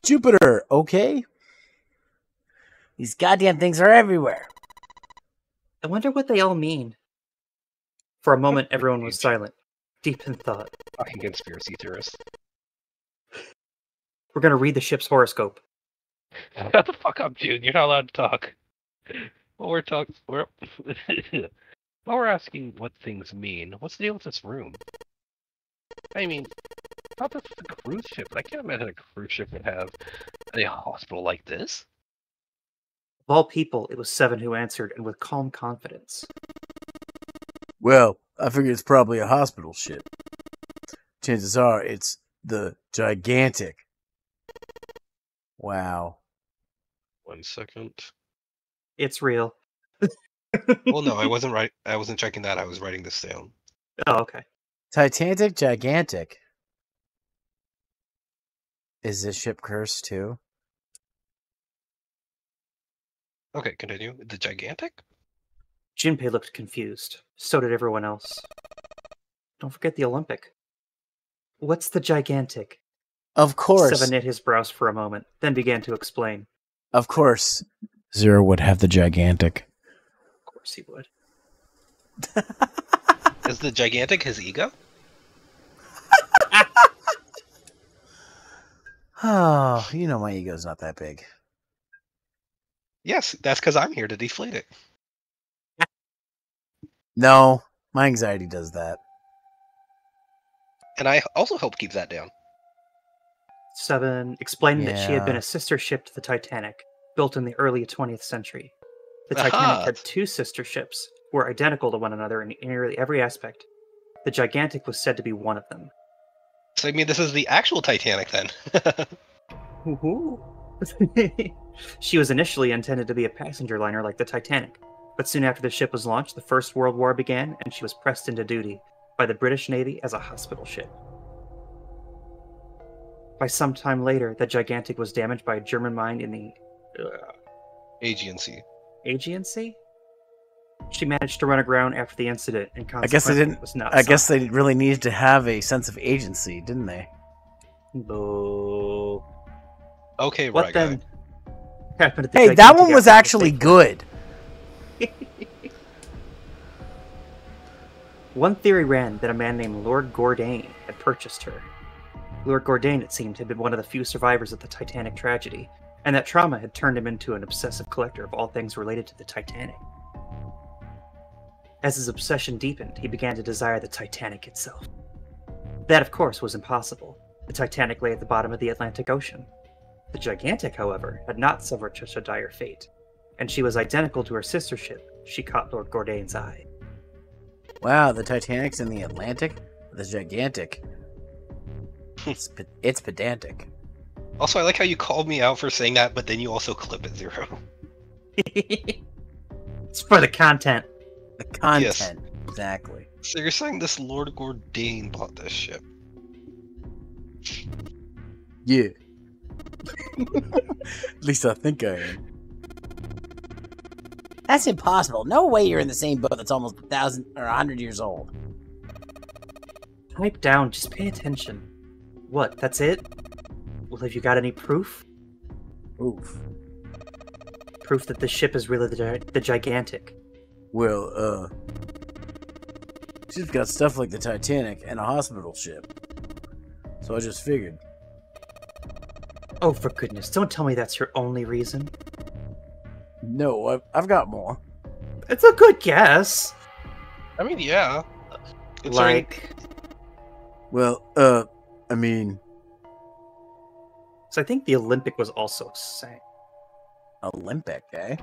Jupiter, okay? These goddamn things are everywhere. I wonder what they all mean. For a moment, everyone was silent, deep in thought. Fucking conspiracy theorists. We're gonna read the ship's horoscope. (laughs) Shut the fuck up, June. You're not allowed to talk. Well, we're talking. We're. (laughs) While we're asking what things mean, what's the deal with this room? I mean, I thought this a cruise ship, but I can't imagine a cruise ship would have a hospital like this. Of all people, it was Seven who answered, and with calm confidence. Well, I figure it's probably a hospital ship. Chances are it's the gigantic. Wow. One second. It's real. Well, no, I wasn't (laughs) right. I wasn't checking that. I was writing this down. Oh, okay. Titanic gigantic. Is this ship cursed too? Okay, continue. The gigantic. Junpei looked confused. So did everyone else. Don't forget the Olympic. What's the gigantic? Of course. Seven knit his brows for a moment, then began to explain. Of course. Zero would have the gigantic. Of course he would. (laughs) Is the gigantic his ego? (laughs) Oh, you know my ego's not that big. Yes, that's because I'm here to deflate it. No, my anxiety does that. And I also help keep that down. Seven explained that she had been a sister ship to the Titanic, built in the early 20th century. The Aha. Titanic had two sister ships, who were identical to one another in nearly every aspect. The Gigantic was said to be one of them. So I mean, this is the actual Titanic then. (laughs) (laughs) she was initially intended to be a passenger liner like the Titanic, but soon after the ship was launched, the First World War began, and she was pressed into duty by the British Navy as a hospital ship. By some time later, the Gigantic was damaged by a German mine in the uh, Agency? Sea. She managed to run aground after the incident, and I guess they didn't- Was not I guess they really needed to have a sense of agency, didn't they? Boo. Okay, What right guy. then happened at the Hey, that one was actually good. (laughs) One theory ran that a man named Lord Gordain had purchased her. Lord Gordain, it seemed, had been one of the few survivors of the Titanic tragedy, and that trauma had turned him into an obsessive collector of all things related to the Titanic. As his obsession deepened, he began to desire the Titanic itself. That, of course, was impossible. The Titanic lay at the bottom of the Atlantic Ocean. The Gigantic, however, had not suffered such a dire fate, and she was identical to her sister ship. She caught Lord Gordain's eye. Wow, the Titanic's in the Atlantic. The gigantic. (laughs) It's, pe- it's pedantic. Also, I like how you called me out for saying that, but then you also clip it zero. (laughs) it's for the content. The content, exactly. So you're saying this Lord Gordain bought this ship? Yeah. (laughs) At least I think I am. That's impossible. No way you're in the same boat that's almost a thousand or a hundred years old. Pipe down, just pay attention. What, that's it? Well, have you got any proof? Proof. Proof that the ship is really the, the gigantic. Well, uh, she's got stuff like the Titanic and a hospital ship. So I just figured. Oh, for goodness, don't tell me that's your only reason. No, I've, I've got more. It's a good guess. I mean, yeah. Considering- Like, Well, uh, I mean, so I think the Olympic was also sank. Olympic, eh?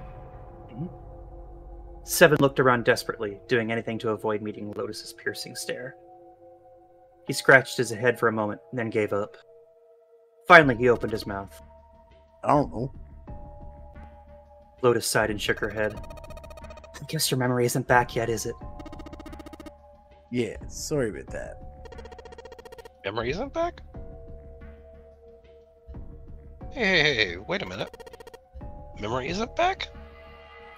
Seven looked around desperately, doing anything to avoid meeting Lotus's piercing stare. He scratched his head for a moment, then gave up. Finally, he opened his mouth. I don't know. Lotus sighed and shook her head. I guess your memory isn't back yet, is it? Yeah, sorry about that. Memory isn't back? Hey, hey, hey, hey, wait a minute. Memory isn't back?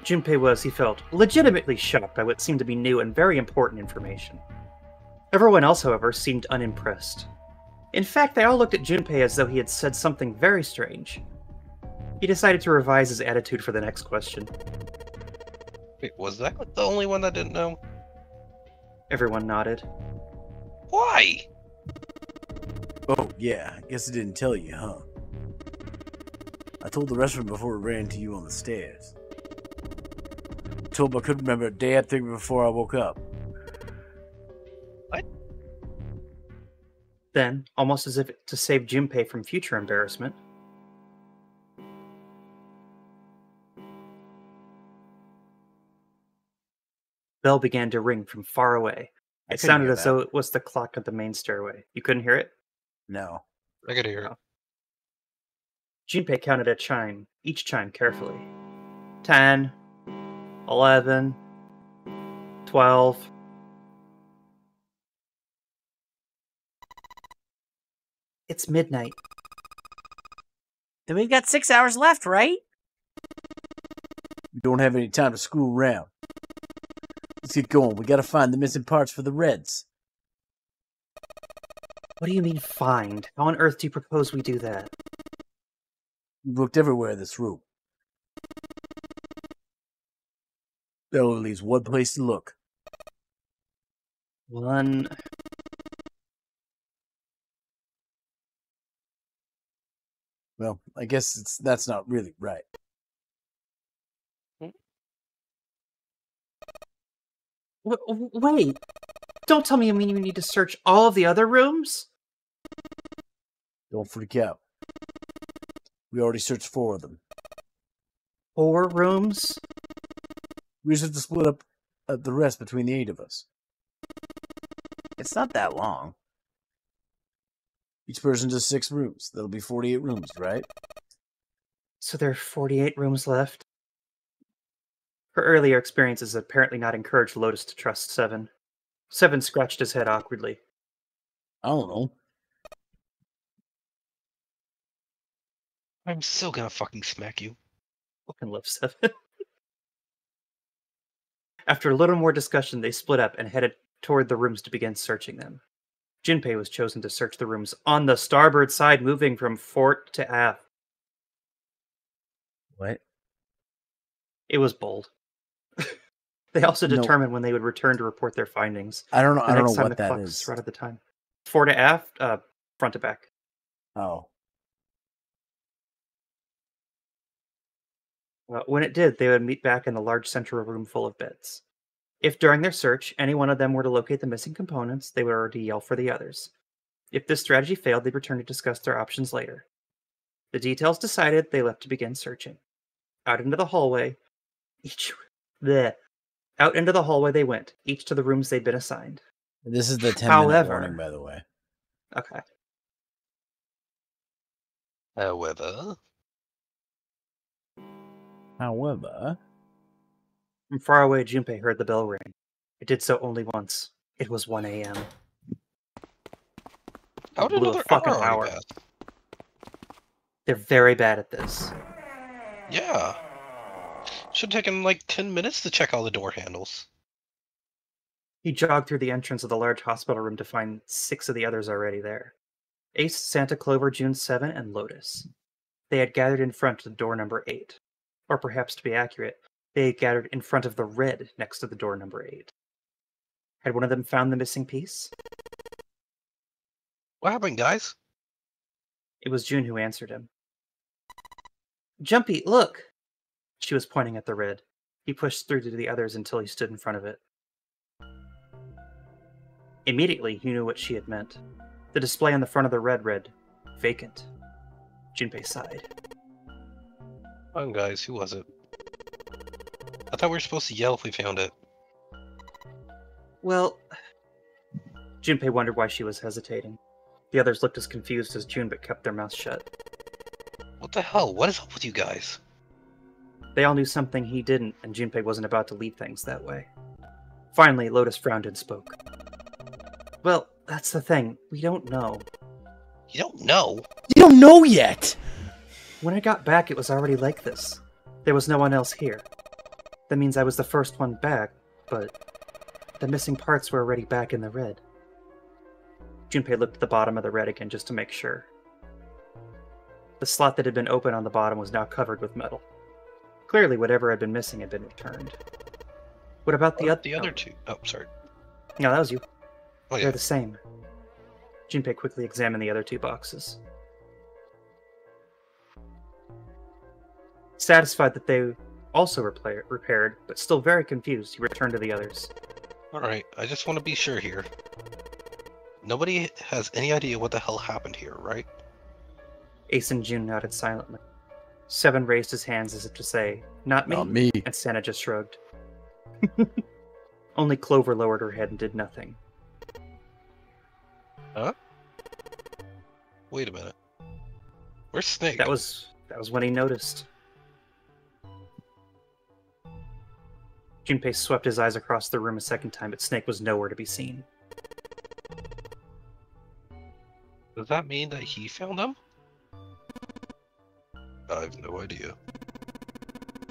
Junpei was, he felt, legitimately shocked by what seemed to be new and very important information. Everyone else, however, seemed unimpressed. In fact, they all looked at Junpei as though he had said something very strange. He decided to revise his attitude for the next question. Wait, was that the only one that didn't know? Everyone nodded. Why? Oh, yeah, I guess I didn't tell you, huh? I told the rest of them before we ran to you on the stairs. told them I couldn't remember a damn thing before I woke up. What? Then, almost as if to save Junpei from future embarrassment, bell began to ring from far away. It sounded as that. though it was the clock at the main stairway. You couldn't hear it? No. I could hear it. Junpei counted a chime, each chime carefully. Ten, eleven, twelve. It's midnight. Then we've got six hours left, right? We don't have any time to screw around. Let's get going. We gotta find the missing parts for the Reds. What do you mean find? How on earth do you propose we do that? We've looked everywhere in this room. There only leaves one place to look. One. Well, I guess it's that's not really right. Wait! Don't tell me you mean you need to search all of the other rooms? Don't freak out. We already searched four of them. Four rooms? We just have to split up uh, the rest between the eight of us. It's not that long. Each person does six rooms. That'll be 48 rooms, right? So there are 48 rooms left? Her earlier experiences apparently not encouraged Lotus to trust Seven. Seven scratched his head awkwardly. I don't know. I'm still gonna fucking smack you. Fucking love Seven. (laughs) After a little more discussion, they split up and headed toward the rooms to begin searching them. Junpei was chosen to search the rooms on the starboard side, moving from fort to aft. What? It was bold. (laughs) they also No. determined when they would return to report their findings. I don't know. The I don't next know time what the that clock is. right at the time. Fore to aft, uh, front to back. Oh, Uh, when it did, they would meet back in the large central room full of beds. If during their search any one of them were to locate the missing components, they would already yell for the others. If this strategy failed, they'd return to discuss their options later. The details decided, they left to begin searching. Out into the hallway, (laughs) each the out into the hallway they went, each to the rooms they'd been assigned. this is the 10 minute However- warning, by the way. Okay. However, However, From far away, Junpei heard the bell ring. It did so only once. It was 1 a.m. how did Blew a another fucking hour, hour. already? They're very bad at this. Yeah. Should have taken like 10 minutes to check all the door handles. He jogged through the entrance of the large hospital room to find six of the others already there Ace, Santa Clover, June 7, and Lotus. They had gathered in front of door number 8. Or perhaps to be accurate, they had gathered in front of the red next to the door number 8. Had one of them found the missing piece? What happened, guys? It was June who answered him. Jumpy, look! She was pointing at the red. He pushed through to the others until he stood in front of it. Immediately, he knew what she had meant. The display on the front of the red read, Vacant. Junpei sighed. Come on, guys, who was it? I thought we were supposed to yell if we found it. Well, Junpei wondered why she was hesitating. The others looked as confused as June but kept their mouths shut. What the hell? What is up with you guys? They all knew something he didn't, and Junpei wasn't about to leave things that way. Finally, Lotus frowned and spoke. Well, that's the thing. We don't know. You don't know? You don't know yet. When I got back, it was already like this. There was no one else here. That means I was the first one back, but the missing parts were already back in the red. Junpei looked at the bottom of the red again just to make sure. The slot that had been open on the bottom was now covered with metal. Clearly, whatever had been missing had been returned. What about the, What oth- the other oh. two? Oh, sorry. No, that was you. Oh, They're the same. Junpei quickly examined the other two boxes. Satisfied that they also were pla- repaired, but still very confused, he returned to the others. Alright, I just want to be sure here. Nobody has any idea what the hell happened here, right? Ace and June nodded silently. Seven raised his hands as if to say, Not me. Not me. And Santa just shrugged. (laughs) Only Clover lowered her head and did nothing. Huh? Wait a minute. Where's Snake? That was that was when he noticed. Junpei swept his eyes across the room a second time, but Snake was nowhere to be seen. Does that mean that he found them? I have no idea.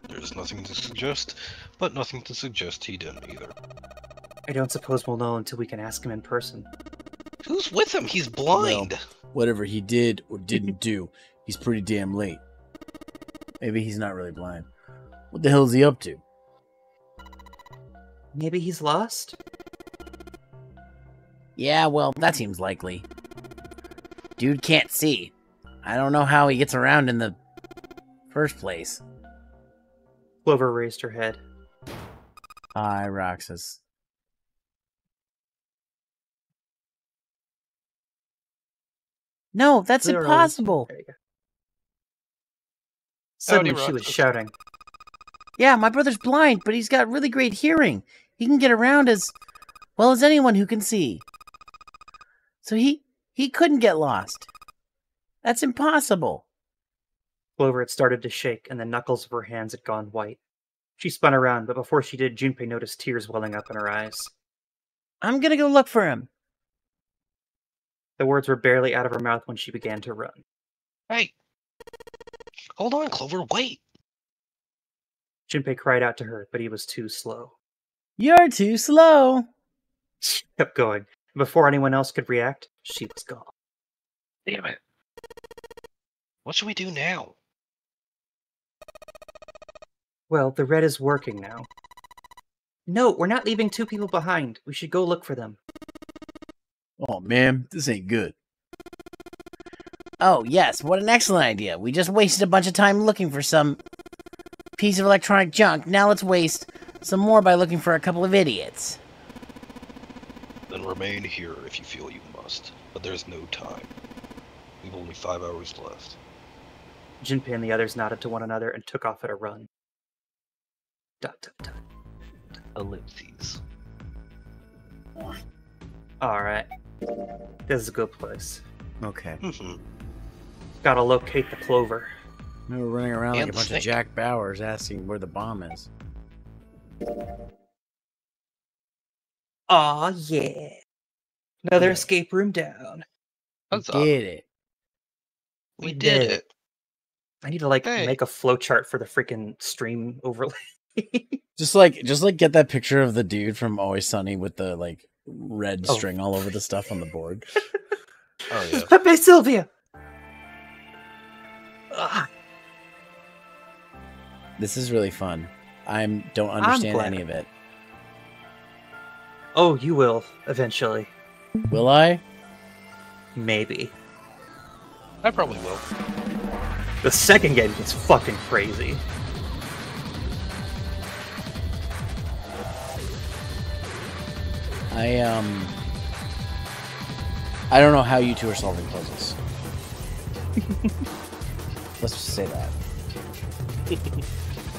There's nothing to suggest, but nothing to suggest he didn't either. I don't suppose we'll know until we can ask him in person. Who's with him? He's blind. Whatever he did or didn't do, he's pretty damn late. Maybe he's not really blind. What the hell is he up to? Maybe he's lost? Yeah, well, that seems likely. Dude can't see. I don't know how he gets around in the first place. Clover raised her head. Hi, Roxas. No, that's Clearly- impossible. There you go. Suddenly she was shouting. Yeah, my brother's blind, but he's got really great hearing. He can get around as well as anyone who can see. So he he couldn't get lost. That's impossible. Clover had started to shake, and the knuckles of her hands had gone white. She spun around, but before she did, Junpei noticed tears welling up in her eyes. I'm gonna go look for him. The words were barely out of her mouth when she began to run. Hey! Hold on, Clover, wait! Junpei cried out to her, but he was too slow. You're too slow. She kept going. Before anyone else could react, she was gone. Damn it. What should we do now? Well, the red is working now. No, we're not leaving two people behind. We should go look for them. Oh man, this ain't good. Oh yes, what an excellent idea. We just wasted a bunch of time looking for some piece of electronic junk. Now let's waste some more by looking for a couple of idiots. Then remain here if you feel you must. But there's no time. We've only five hours left. Junpei and the others nodded to one another and took off at a run. Dot dot dot. Ellipses. Alright. This is a good place. Okay. hmm Gotta locate the clover. Now we're running around like a bunch Snake. of Jack Bauers asking where the bomb is. Aw, yeah. Another Yeah. escape room down. We Huzzah. did it. We We did did it. I need to like Hey. make a flowchart for the freaking stream overlay. (laughs) Just like just like get that picture of the dude from Always Sunny with the like red Oh. string all over the stuff on the board. (laughs) Oh yeah. Pepe Silvia. Ah, This is really fun. I'm don't I'm understand any of it. oh, you will eventually, Will I? maybe. I probably will. The second game is fucking crazy. I um I don't know how you two are solving puzzles. (laughs) Let's just say that. (laughs)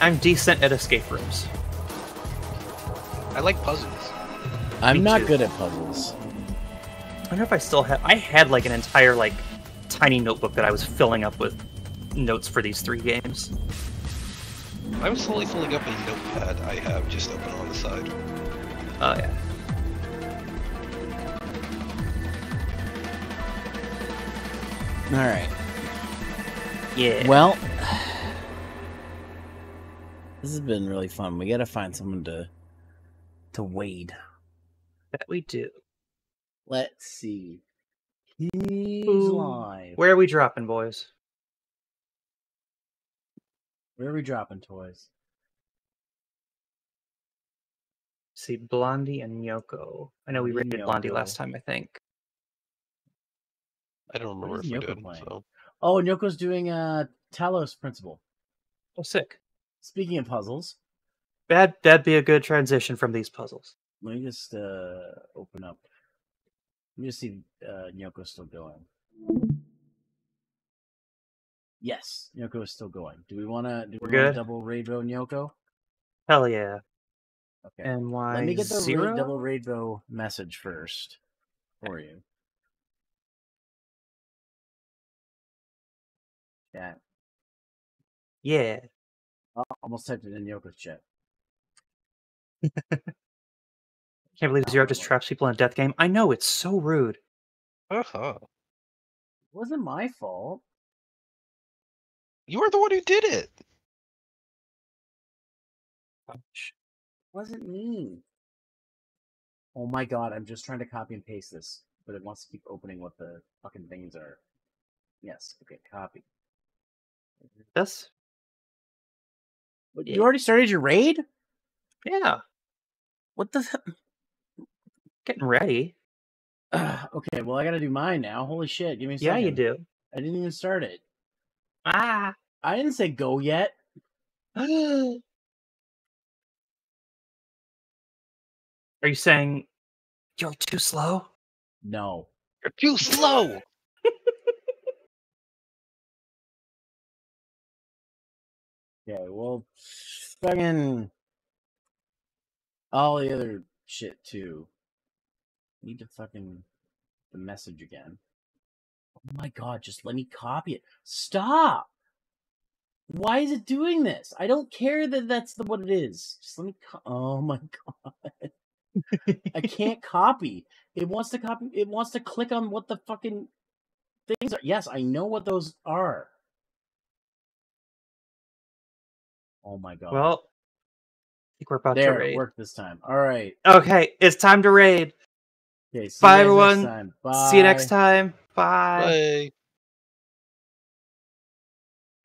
I'm decent at escape rooms. I like puzzles. I'm Me not too. good at puzzles. I wonder if I still have. I had like an entire like tiny notebook that I was filling up with notes for these three games. I'm slowly filling up a notepad I have just open on the side. Oh yeah. All right. Yeah. Well, this has been really fun. We got to find someone to to wade. that we do. Let's see. He's Ooh. live. Where are we dropping, boys? Where are we dropping toys? See Blondie and Yoko. I know we Blondie and rated Blondie last time. I think. I don't remember is if we Yoko did. playing? So Oh, and Yoko's doing uh Talos Principle. Oh, sick. Speaking of puzzles, That that'd be a good transition from these puzzles. let me just uh open up. Let me just see uh Nyoko's still going. Yes, Nyoko is still going. Do we want to do We're we wanna double raid row Nyoko? Hell yeah. Okay. And why Let me get the zero? double raid row message first for you. Yeah, Yeah. Oh, almost typed it in Yoko's chat. Can't believe Zero just traps people in a death game. I know it's so rude. uh-huh. It wasn't my fault. You are the one who did it. Ouch. It wasn't me. Oh my god, I'm just trying to copy and paste this, but it wants to keep opening what the fucking things are. Yes, okay, copy. This? You already started your raid? Yeah. What the? Getting ready. Ugh, okay, well I gotta do mine now. Holy shit! Give me Yeah, you do. I didn't even start it. Ah. I didn't say go yet. (gasps) Are you saying you're too slow? No. You're too slow. Okay, well, fucking all the other shit too. Need to fucking the message again. Oh my god, just let me copy it. Stop. Why is it doing this? I don't care that that's the, what it is. Just let me. Oh my (laughs) god, I can't (laughs) copy. It wants to copy. It wants to click on what the fucking things are. Yes, I know what those are. Oh my god. Well, I think we're about there to it raid. worked this time. All right. Okay, it's time to raid. Okay. See Bye, everyone. Next time. Bye. See you next time. Bye. Bye.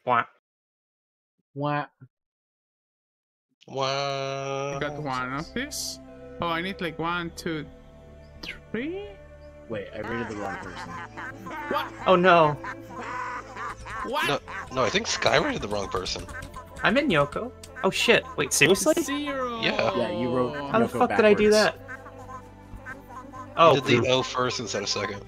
Wah. Wah. Wow. I got one of this. Oh, I need like one, two, three. Wait, I rated the wrong person. What? Oh no. What? No, no, I think Sky rated the wrong person. I'm in Yoko. Oh shit. Wait, seriously? Zero. Yeah. Yeah, you wrote- How the Yoko fuck did I do that? Oh, did the O first instead of second.